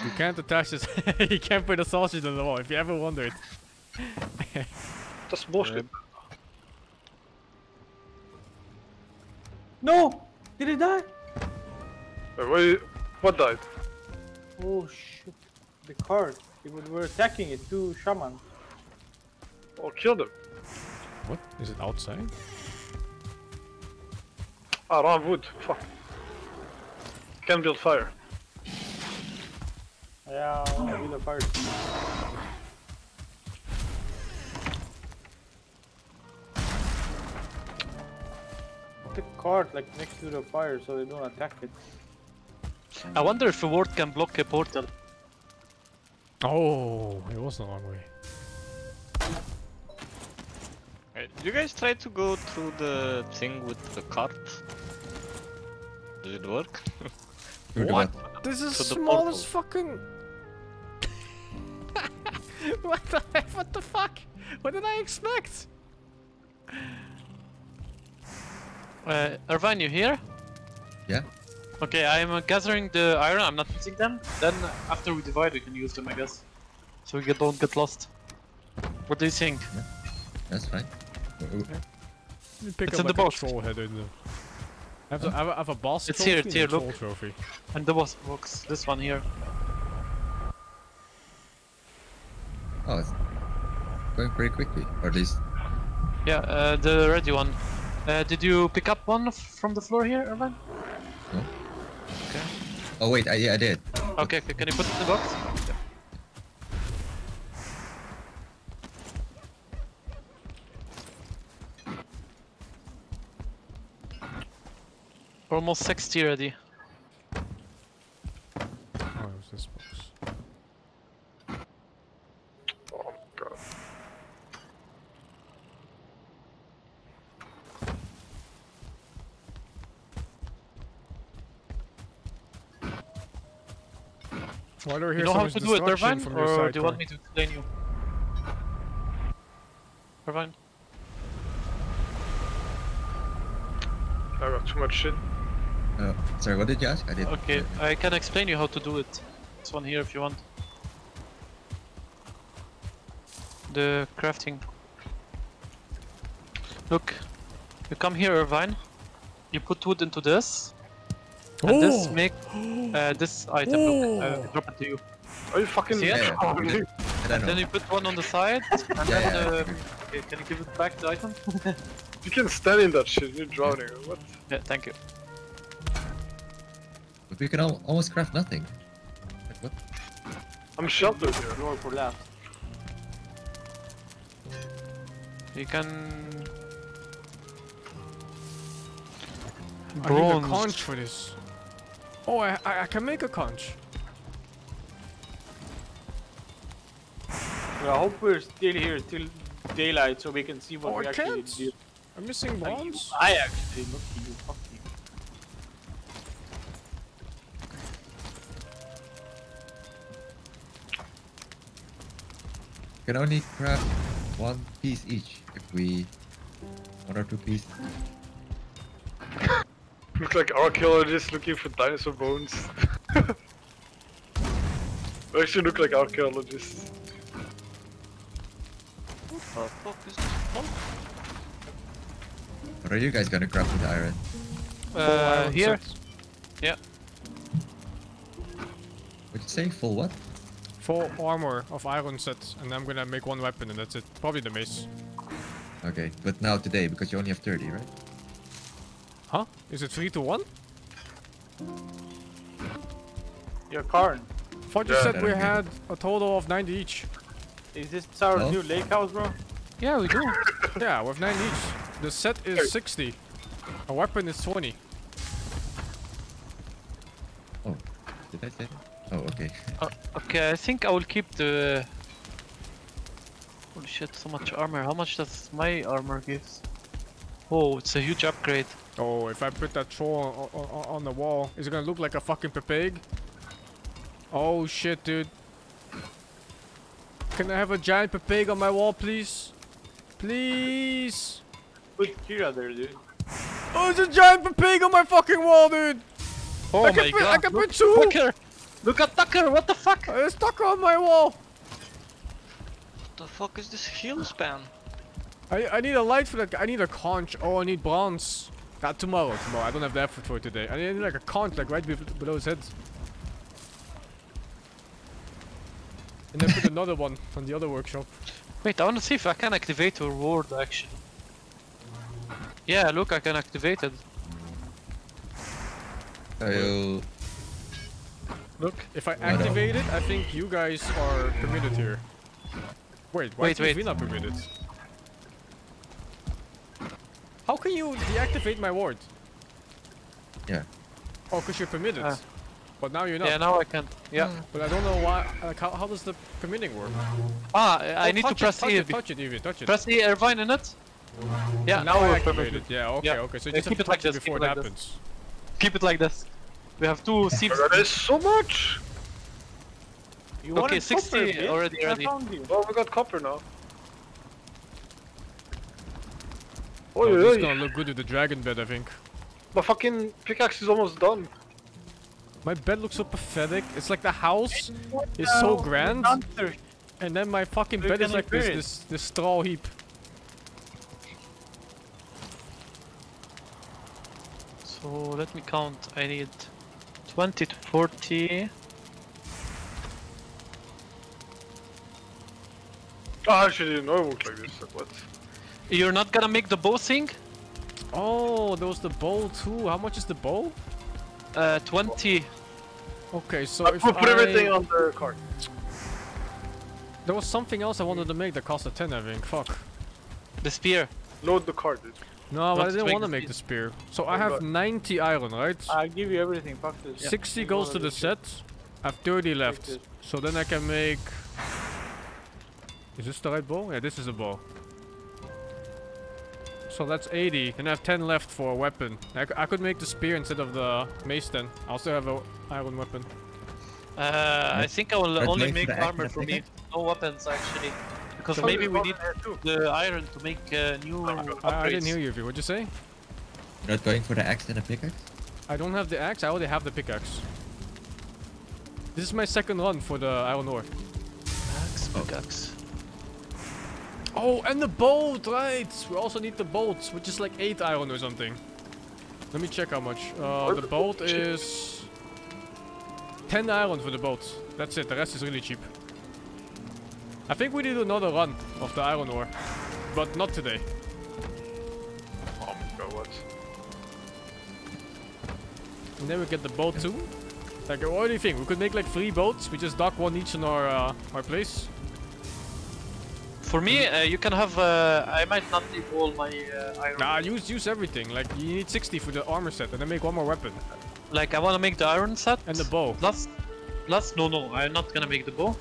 You can't attach this. you can't put a sausage on the wall. If you ever wondered. That's bullshit. No! Did it die? Wait, what, what died? Oh shit. The cart. We were- were attacking it, two shaman. Oh, kill them. What? Is it outside? Ah, wrong wood. Fuck. Can build fire. Yeah, I wanna be the first. Put the cart like next to the fire so they don't attack it. I wonder if a ward can block a portal. Oh, it was a long way. Hey, did you guys try to go through the thing with the cart? Did it work? What? what? This is the small as fucking. what the heck? What the fuck? What did I expect? Uh, Irvine, you here? Yeah? Okay, I'm uh, gathering the iron. I'm not using them. Then after we divide, we can use them, I guess. So we get, don't get lost. What do you think? That's fine. Uh, uh, pick It's up in my the box. control header. in the- I have, the, I have, a, I have a boss It's trophy here, and it's a here, look. trophy. And the boss box, this one here. Oh, it's going pretty quickly. Or at least, Yeah, uh, the ready one. Uh, did you pick up one from the floor here, Irvine? no? Okay. Oh wait, I, yeah, I did. Okay, okay, can you put it in the box? We're almost 60 already. Oh, it was this box. Oh, God. Why do I hear You know how so to much do it, destruction Irvine? from your Or side? do you want me to explain you? Irvine? I got too much shit. Uh, sorry, what did you ask? I did. Okay, I can explain you how to do it. This one here if you want. The crafting. Look, you come here, Irvine. You put wood into this. And this make uh, this item. Look, uh, drop it to you. Are you fucking See it? Yeah, Oh, yeah. dude. Then you put one on the side, and Yeah, then yeah. uh, okay, can you give it back the item? You can stand in that shit, you're drowning. What? yeah, thank you. But we can al almost craft nothing. Like, what? I'm sheltered here. Door for last. You can. I need a conch for this. Oh, I, I, I can make a conch. Well, I hope we're still here till daylight so we can see what Oh, we I actually can't. do. I'm missing Like, bronze. I actually, not you. Fuck you. Can only craft one piece each if we one or two pieces. Look like archaeologists looking for dinosaur bones. we actually look like archaeologists. What the fuck is this pump? What are you guys gonna craft with iron? Uh, iron here. sets. Would you say full what? Full armor of iron sets, and I'm gonna make one weapon, and that's it. Probably the mace. Okay, but now today because you only have 30, right? Huh? Is it 3 to 1? Your Karn. thought you Yeah. said we don't had a total of 90 each. Is this our new lake house, bro? Yeah, we do. Yeah, we have 90 each. The set is 60. A weapon is 20. Oh, did I say? Oh, okay. Uh, okay, I think I will keep the. Holy shit! So much armor. How much does my armor give? Oh, it's a huge upgrade. Oh, if I put that troll on, on, on the wall, is it gonna look like a fucking pepeg? Oh shit, dude. Can I have a giant pepeg on my wall, please? Please? Put Kira there, dude. Oh, it's a giant pepeg on my fucking wall, dude! Oh I my can put, god! I can look, put two! Tucker! Look at Tucker! What the fuck? Uh, It's stuck on my wall! What the fuck is this heal span? I, I need a light for that. I need a conch. Oh, I need bronze. Not tomorrow. Tomorrow. I don't have the effort for it today. I need like a conch, like right below his head. And then put another one on the other workshop. Wait, I want to see if I can activate a reward actually. Yeah, look, I can activate it. So, Look, if I activate it, I think you guys are permitted here. Wait, why Wait, is wait. we not permitted? How can you deactivate my ward? yeah. Oh, because you're permitted. Ah. But now you're not. Yeah, now I can. Yeah. But I don't know why. Like, how, how does the permitting work? Ah, I I Oh, need to touch press it, touch E. it, touch it, even, touch it. Press E, Irvine in it. Yeah, now now we're activated. permitted. Yeah, okay, Yeah. okay. So you Yeah, just keep have to it like touch this, keep before it it like this. happens. Keep it like this. We have two seeds. That is so much! You Okay, wanted 60 copper, already, already. found. Oh, we got copper now. Oh, Oh, yeah, this is gonna look good with the dragon bed, I think. My fucking pickaxe is almost done. My bed looks so pathetic. It's like the house is so grand, and then my fucking bed is like this, this this straw heap. So let me count. I need 20 to 40. Oh, I actually didn't know it worked like this. What? You're not gonna make the bow thing? Oh, there was the bow too. How much is the bow? Uh, 20. Okay, so I if put, put everything on the cart. There was something else I wanted to make that cost a 10, I think. Fuck. The spear. Load the cart, dude. No, but I didn't want to make the spear. So I Oh, have God. 90 iron, right? I'll give you everything. Fuck this. 60 You goes wanna the set. I have 30 left. So then I can make... Is this the right bow? Yeah, this is a bow. So that's 80. And I have 10 left for a weapon. I could make the spear instead of the mace then. I also have a iron weapon. Uh, I think I will I'd only make armor for me. No weapons actually. Because So maybe we need got too. the iron to make uh, new upgrades. I, I didn't hear you, V. What'd you say? You're not going for the axe and the pickaxe? I don't have the axe. I already have the pickaxe. This is my second run for the iron ore. Axe, pickaxe. Oh, and the boat, right! We also need the boat, which is like 8 iron or something. Let me check how much. Uh, the boat is 10 iron for the boat. That's it. The rest is really cheap. I think we need another run of the iron ore, but not today. Oh my god, what? And then we get the boat too. Like, what do you think? We could make like three boats. We just dock one each in our uh, our place. For me, uh, you can have. Uh, I might not need all my uh, iron. Nah, use use everything. Like, you need 60 for the armor set, and then make one more weapon Like I wanna make the iron set. and the bow. Plus, plus, no, no, I'm not gonna make the bow.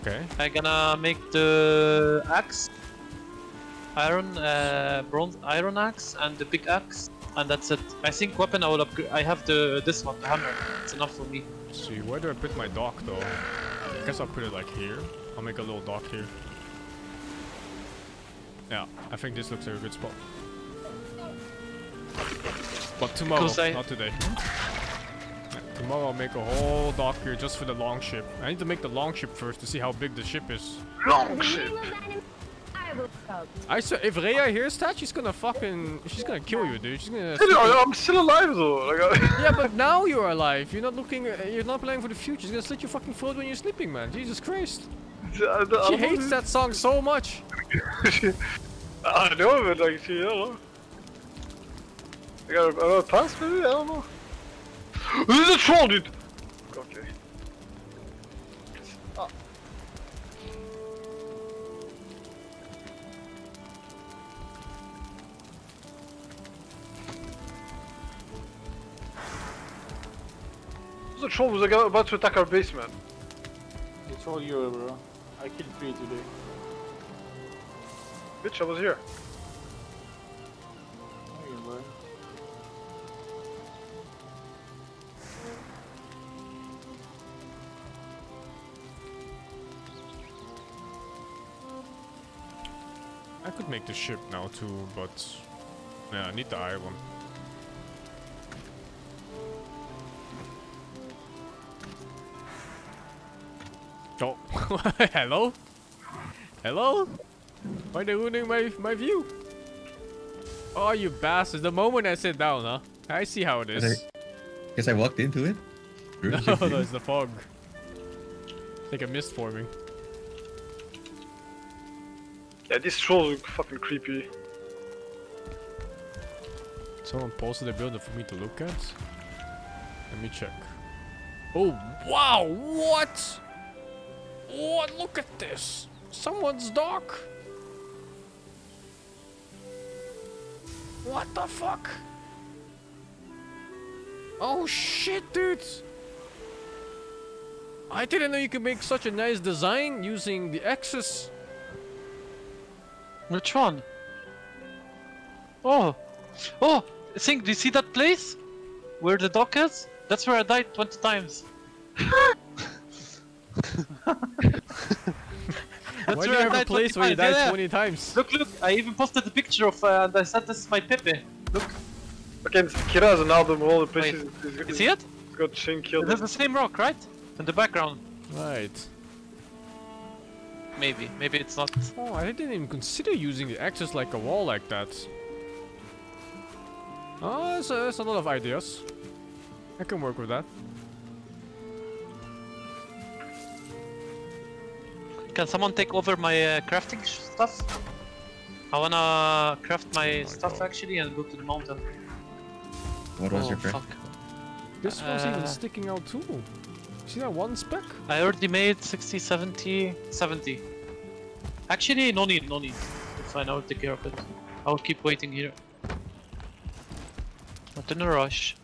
Okay. I'm gonna make the axe, iron, uh, bronze, iron axe, and the big axe, and that's it. I think weapon I will upgrade. I have the this one, the hammer. It's enough for me. Let's see, where do I put my dock though? I guess I'll put it like here. I'll make a little dock here. Yeah, I think this looks like a good spot. But tomorrow, I- not today. Yeah, tomorrow I'll make a whole dock here just for the long ship. I need to make the long ship first to see how big the ship is. Long shit! I swear, if Rhea hears that, she's gonna fucking, she's gonna kill you, dude. She's gonna. Dude, I- I'm still alive though. Yeah, but now you're alive. You're not looking. Uh, you're not planning for the future. She's gonna slit your fucking throat when you're sleeping, man. Jesus Christ. I, I, She hates that song so much. I know, but like, she, I don't know. I got a another pass maybe? I don't know. This is a troll, dude! Okay. Ah. This is a troll who's like, about to attack our base, man. It's all you, bro. I killed three today. Bitch, I was here. Okay, bro. I could make the ship now too, but yeah, I need the iron. Oh, hello? Hello? Why are they ruining my my view? Oh, you bastards! The moment I sit down, huh? I see how it is. Guess I walked into it. No, Ruined no, view. it's the fog. It's like a mist forming. Yeah, these trolls look fucking creepy. Someone posted a building for me to look at. Let me check. Oh, wow! What? What? Look at this! Someone's dock! What the fuck? Oh shit, dudes! I didn't know you could make such a nice design using the axis. Which one? Oh, oh! Think, do you see that place? Where the dock is? That's where I died 20 times. That's Why do you I have a place where you 20 times, died yeah. 20 times? Look, look! I even posted a picture of, uh, and I said this is my Pepe. Look, Okay, Kira has an album of all the places. he's- you he's see it? It's got Shin killed. It has the same rock, right? In the background. Right. Maybe, maybe it's not. Oh, I didn't even consider using the axis like a wall like that. Oh, there's a, there's a lot of ideas. I can work with that. Can someone take over my uh, crafting stuff? I wanna craft my my stuff God. actually and go to the mountain. What was oh, your craft? This one's even Uh, sticking out too. See that one speck? I already made 60, 70, 70. Actually, no need, no need. It's fine, I will take care of it. I will keep waiting here. Not in a rush.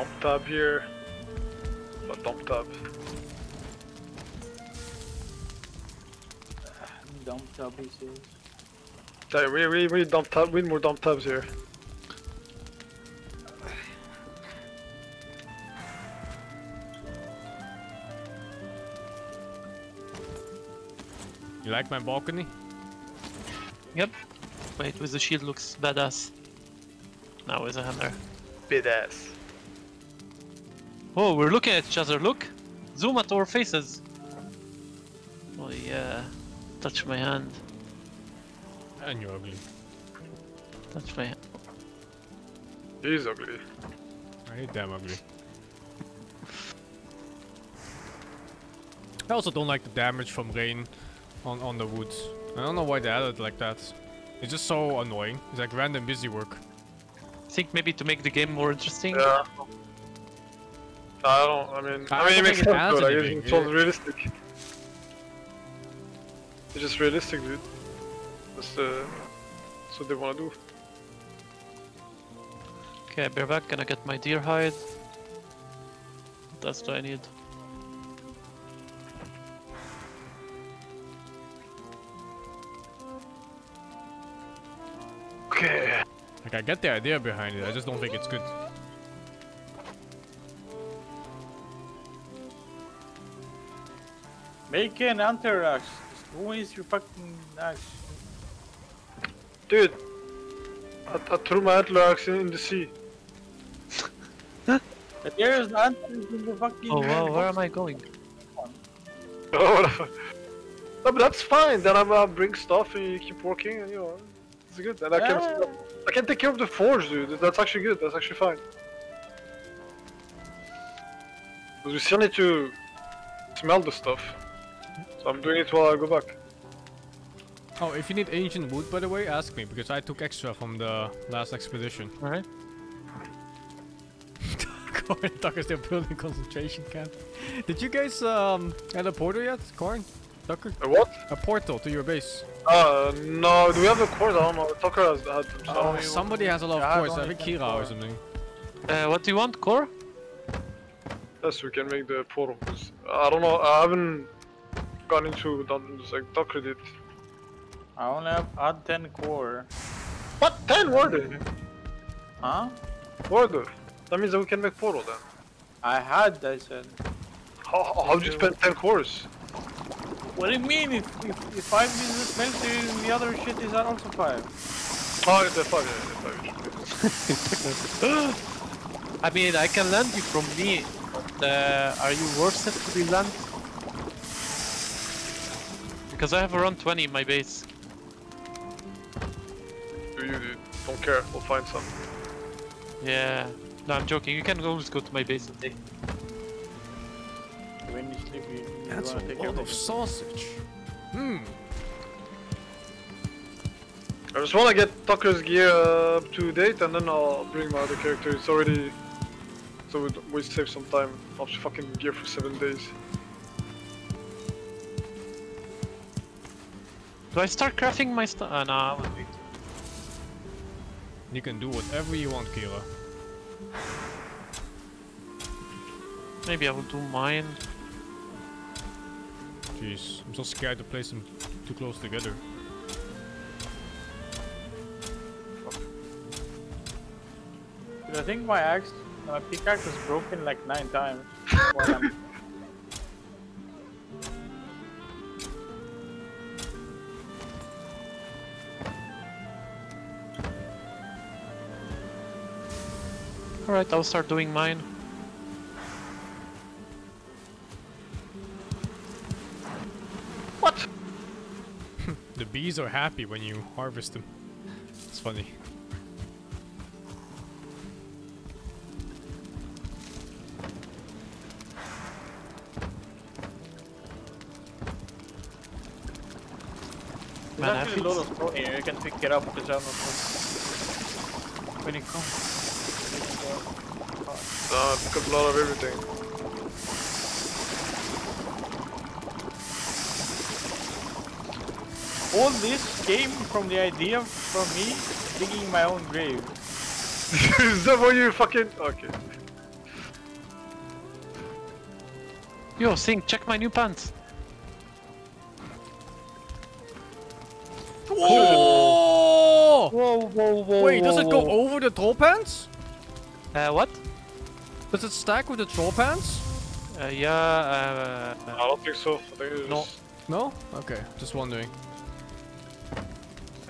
Dump tab here. A dump tab. Dump top, he says. Yeah, we we we need dump tab. We need more dump tabs here. You like my balcony? Yep. Wait, with the shield looks badass. Now with a hammer. Bid ass. Oh, we're looking at each other, look! Zoom at our faces. Oh yeah. Touch my hand. And you're ugly. Touch my hand. He's ugly. I hate damn ugly. I also don't like the damage from rain on, on the woods. I don't know why they added it like that. It's just so annoying. It's like random busy work. I think maybe to make the game more interesting. Yeah. I don't. I mean, I I, mean, it don't makes it sense, adds but I guess anything, it sounds realistic. It's just realistic, dude. That's the. That's what they want to do. Okay, bear back. Gonna get my deer hide. That's what I need. Okay. Like I get the idea behind it, I just don't think it's good. Make an antler axe. Just go your fucking axe. Dude. I, I threw my antler axe in, in the sea. But there's hunters in the fucking. Oh wow, where am I going? Oh, whatever. No, but that's fine. Then I'm, I'll bring stuff and you keep working and you know. It's good. And I can. Yeah. I can take care of the forge, dude. That's actually good. That's actually fine. But we still need to smell the stuff. So I'm doing it while I go back. Oh, if you need ancient wood, by the way, ask me, because I took extra from the last expedition. Alright. Corn, Tucker's still building concentration camp. Did you guys um add a portal yet, Corn? Tucker? A what? A portal to your base. Uh, no. Do we have a cord? I don't know. Tucker has had some stuff. Oh, somebody has a lot Yeah, of I cords. I don't think think Kira or something. Uh, what do you want, core? Yes, we can make the portal. 'cause I don't know. I haven't gone into dungeons like Tucker did. I only have had 10 core. What? Ten were there? Huh? Were there? That means that we can make portal then. I had, I said. How, how- how'd you spend ten cores? What do you mean? If, if, if 5 is the smelter and the other shit is also 5. Oh, it's a five. Yeah, it's a five. I mean, I can land you from me, but uh, are you worth it to be land? Because I have around 20 in my base. Do you don't care. We'll find some. Yeah. No, I'm joking. You can always go to my base and take. When you sleep, you, you That's wanna a take lot of sausage. Hmm. I just wanna get Tucker's gear uh, up to date and then I'll bring my other character. It's already. So we, we save some time. I'll fucking gear for seven days. Do I start crafting my stuff? Uh, nah, I will wait. You can do whatever you want, Kira. Maybe I will do mine. Jeez, I'm so scared to place them too close together. Dude, I think my axe, my pickaxe is broken like 9 times. Alright, I'll start doing mine. What? The bees are happy when you harvest them. It's funny. There's Man, actually a lot of stone here. You can pick it up because I'm not. When it comes. Uh, pick up a lot of everything. All this came from the idea from me digging my own grave. Is that what you fucking. Okay. Yo, Sing, check my new pants. Whoa! Whoa, whoa, whoa. Wait, does it go over the troll pants? Uh, what? Does it stack with the troll pants? Uh, yeah, uh, I don't think so. I think No. just. No? Okay, just wondering.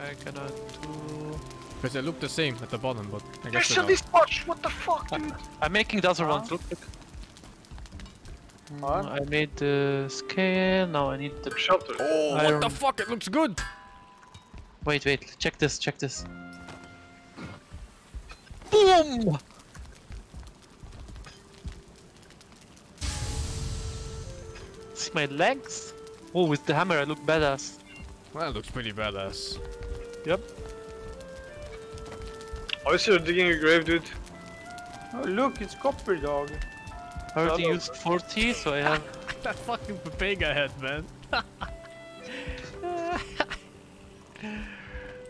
I gonna do... Because they look the same at the bottom, but I There's guess still they're this much! What the fuck, dude? I'm making the other Huh? ones, look, look. What? I made the scale. Now I need the. Shelter. Oh, what the fuck? It looks good. Wait, wait. Check this. Check this. Boom! See my legs? Oh, with the hammer I look badass. Well, that looks pretty badass. Yep. I see you're digging a grave, dude. Oh, look, it's copper dog. I already Hello. used 40, so I have. That fucking Pepega head, man.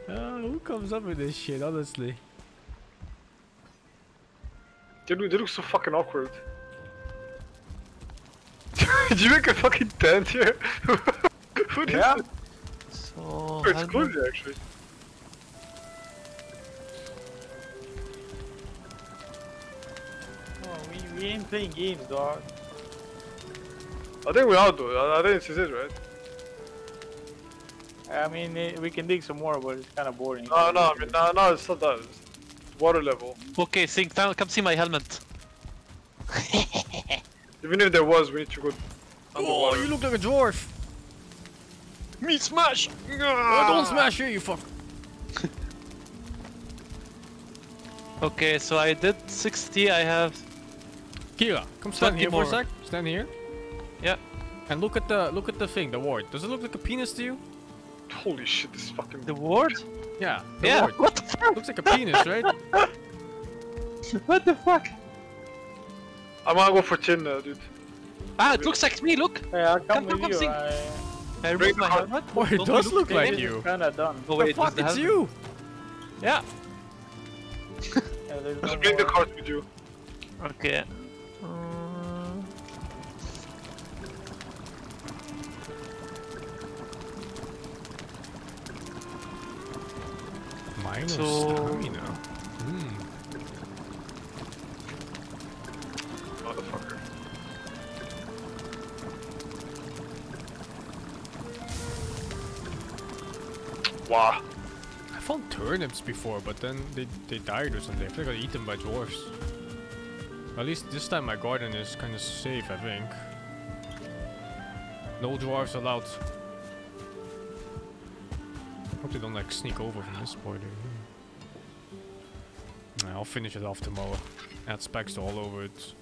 Uh, who comes up with this shit, honestly? They look, they look so fucking awkward. Did you make a fucking tent here? Who did Yeah. that? So. Oh, it's helmet. cozy actually. Oh, we, we ain't playing games, dog. I think we are though. I, I think this is it, right? I mean, eh, we can dig some more, but it's kind of boring. No, no, I mean, no, no, it's not that. It's water level. Okay, Sing, come come see my helmet. Even if there was, we need to go Oh, you look like a dwarf. Me smash! Oh, don't smash here, you fuck. Okay, so I did 60, I have. Kira, come stand 20 here for a sec. Stand here. Yeah. And look at the look at the thing, the ward. Does it look like a penis to you? Holy shit, this fucking. The ward? Yeah. The Yeah, ward. what the fuck? Looks like a penis, right? What the fuck? I'm gonna go for chin, uh, dude. Ah, it looks like me, look! Hey, I'll Come, come, come, with come, you. sing. I... I removed my card. helmet. Boy, it Don't does you look like painted? you. Kinda done. Oh the wait, fuck, it's you! Yeah. Yeah, there's no Just bring the more. cart with you. Okay. Minus So- stamina. Wow. I found turnips before, but then they, they died or something. I think I got eaten by dwarfs. At least this time my garden is kind of safe, I think. No dwarves allowed. Hope they don't like sneak over from this point. I'll finish it off tomorrow. Add specs all over it.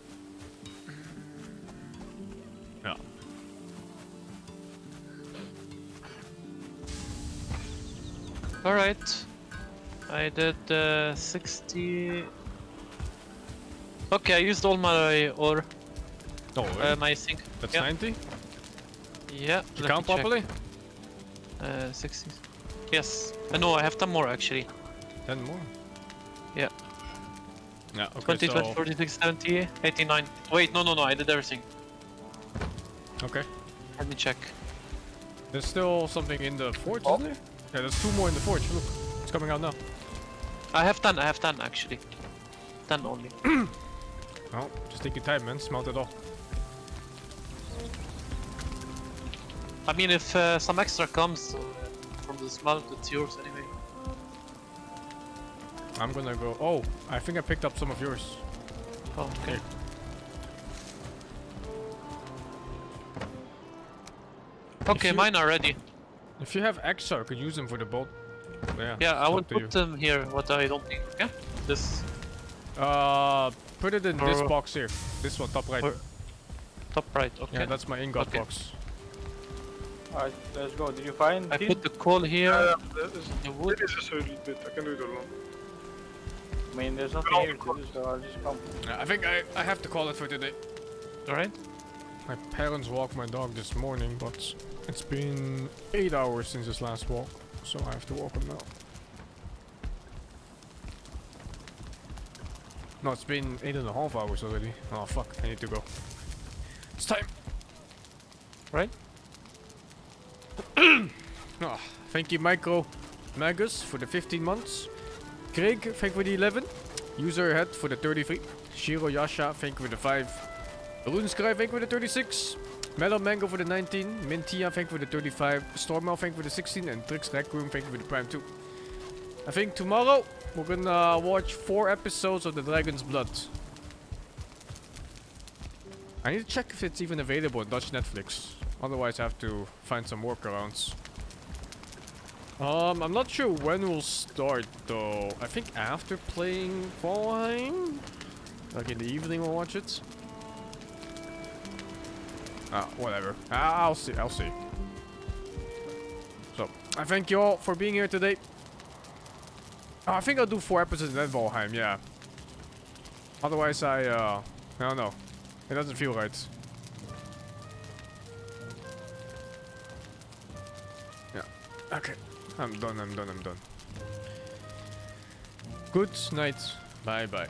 Alright. I did uh, 60. Okay, I used all my ore, Oh, uh, really? my zinc. that's yeah. 90? Yeah. You count properly? Uh, 60. Yes. Uh, no, I have 10 more actually. 10 more. Yeah. Yeah, okay, 20, so... 20, 46, 70, 89. Wait, no, no, no, I did everything. Okay. Let me check. There's still something in the forge, Oh. isn't there? Yeah, there's two more in the forge. Look, it's coming out now. I have 10, I have 10 actually. 10 only. well, just take your time, man. Smelt it all. I mean, if uh, some extra comes uh, from the smelt, it's yours anyway. I'm gonna go. Oh, I think I picked up some of yours. Oh, okay. Here. Okay, mine are ready. If you have extra, I could use them for the boat. Yeah. Yeah, I it's will up to you. put them here, what I don't need, okay? This Uh, put it in this box here. This one, top right. Top right, okay. Yeah, that's my ingot Okay. box. Alright, let's go. Did you find I it? put the coal here, Uh, this- the wood. Maybe it's a little bit. I can do it alone. I mean, there's nothing No, here to do, so I'll just come. Yeah, I think I, I have to call it for today. Alright? My parents walked my dog this morning, but it's been 8 hours since his last walk, so I have to walk him now. No, it's been eight and a half hours already. Oh fuck, I need to go. It's time! Right? Oh, thank you, Michael Magus, for the 15 months. Craig, thank you for the 11. User Head for the 33. Shiro Yasha, thank you for the 5. Runescry, thank you for the 36. Mellow Mango for the 19. Mintia, thank you for the 35. Stormel, thank you for the 16. And Trix Rec Room, thank you for the Prime 2. I think tomorrow we're gonna watch four episodes of Dota Dragon's Blood. I need to check if it's even available on Dutch Netflix. Otherwise, I have to find some workarounds. Um, I'm not sure when we'll start though. I think after playing Valheim? Like in the evening we'll watch it. Ah, whatever. Ah, I'll see, I'll see. So, I thank you all for being here today. Oh, I think I'll do four episodes in Valheim, yeah. Otherwise I, uh, I don't know. It doesn't feel right. Yeah. Okay. I'm done, I'm done, I'm done. Good night. Bye bye.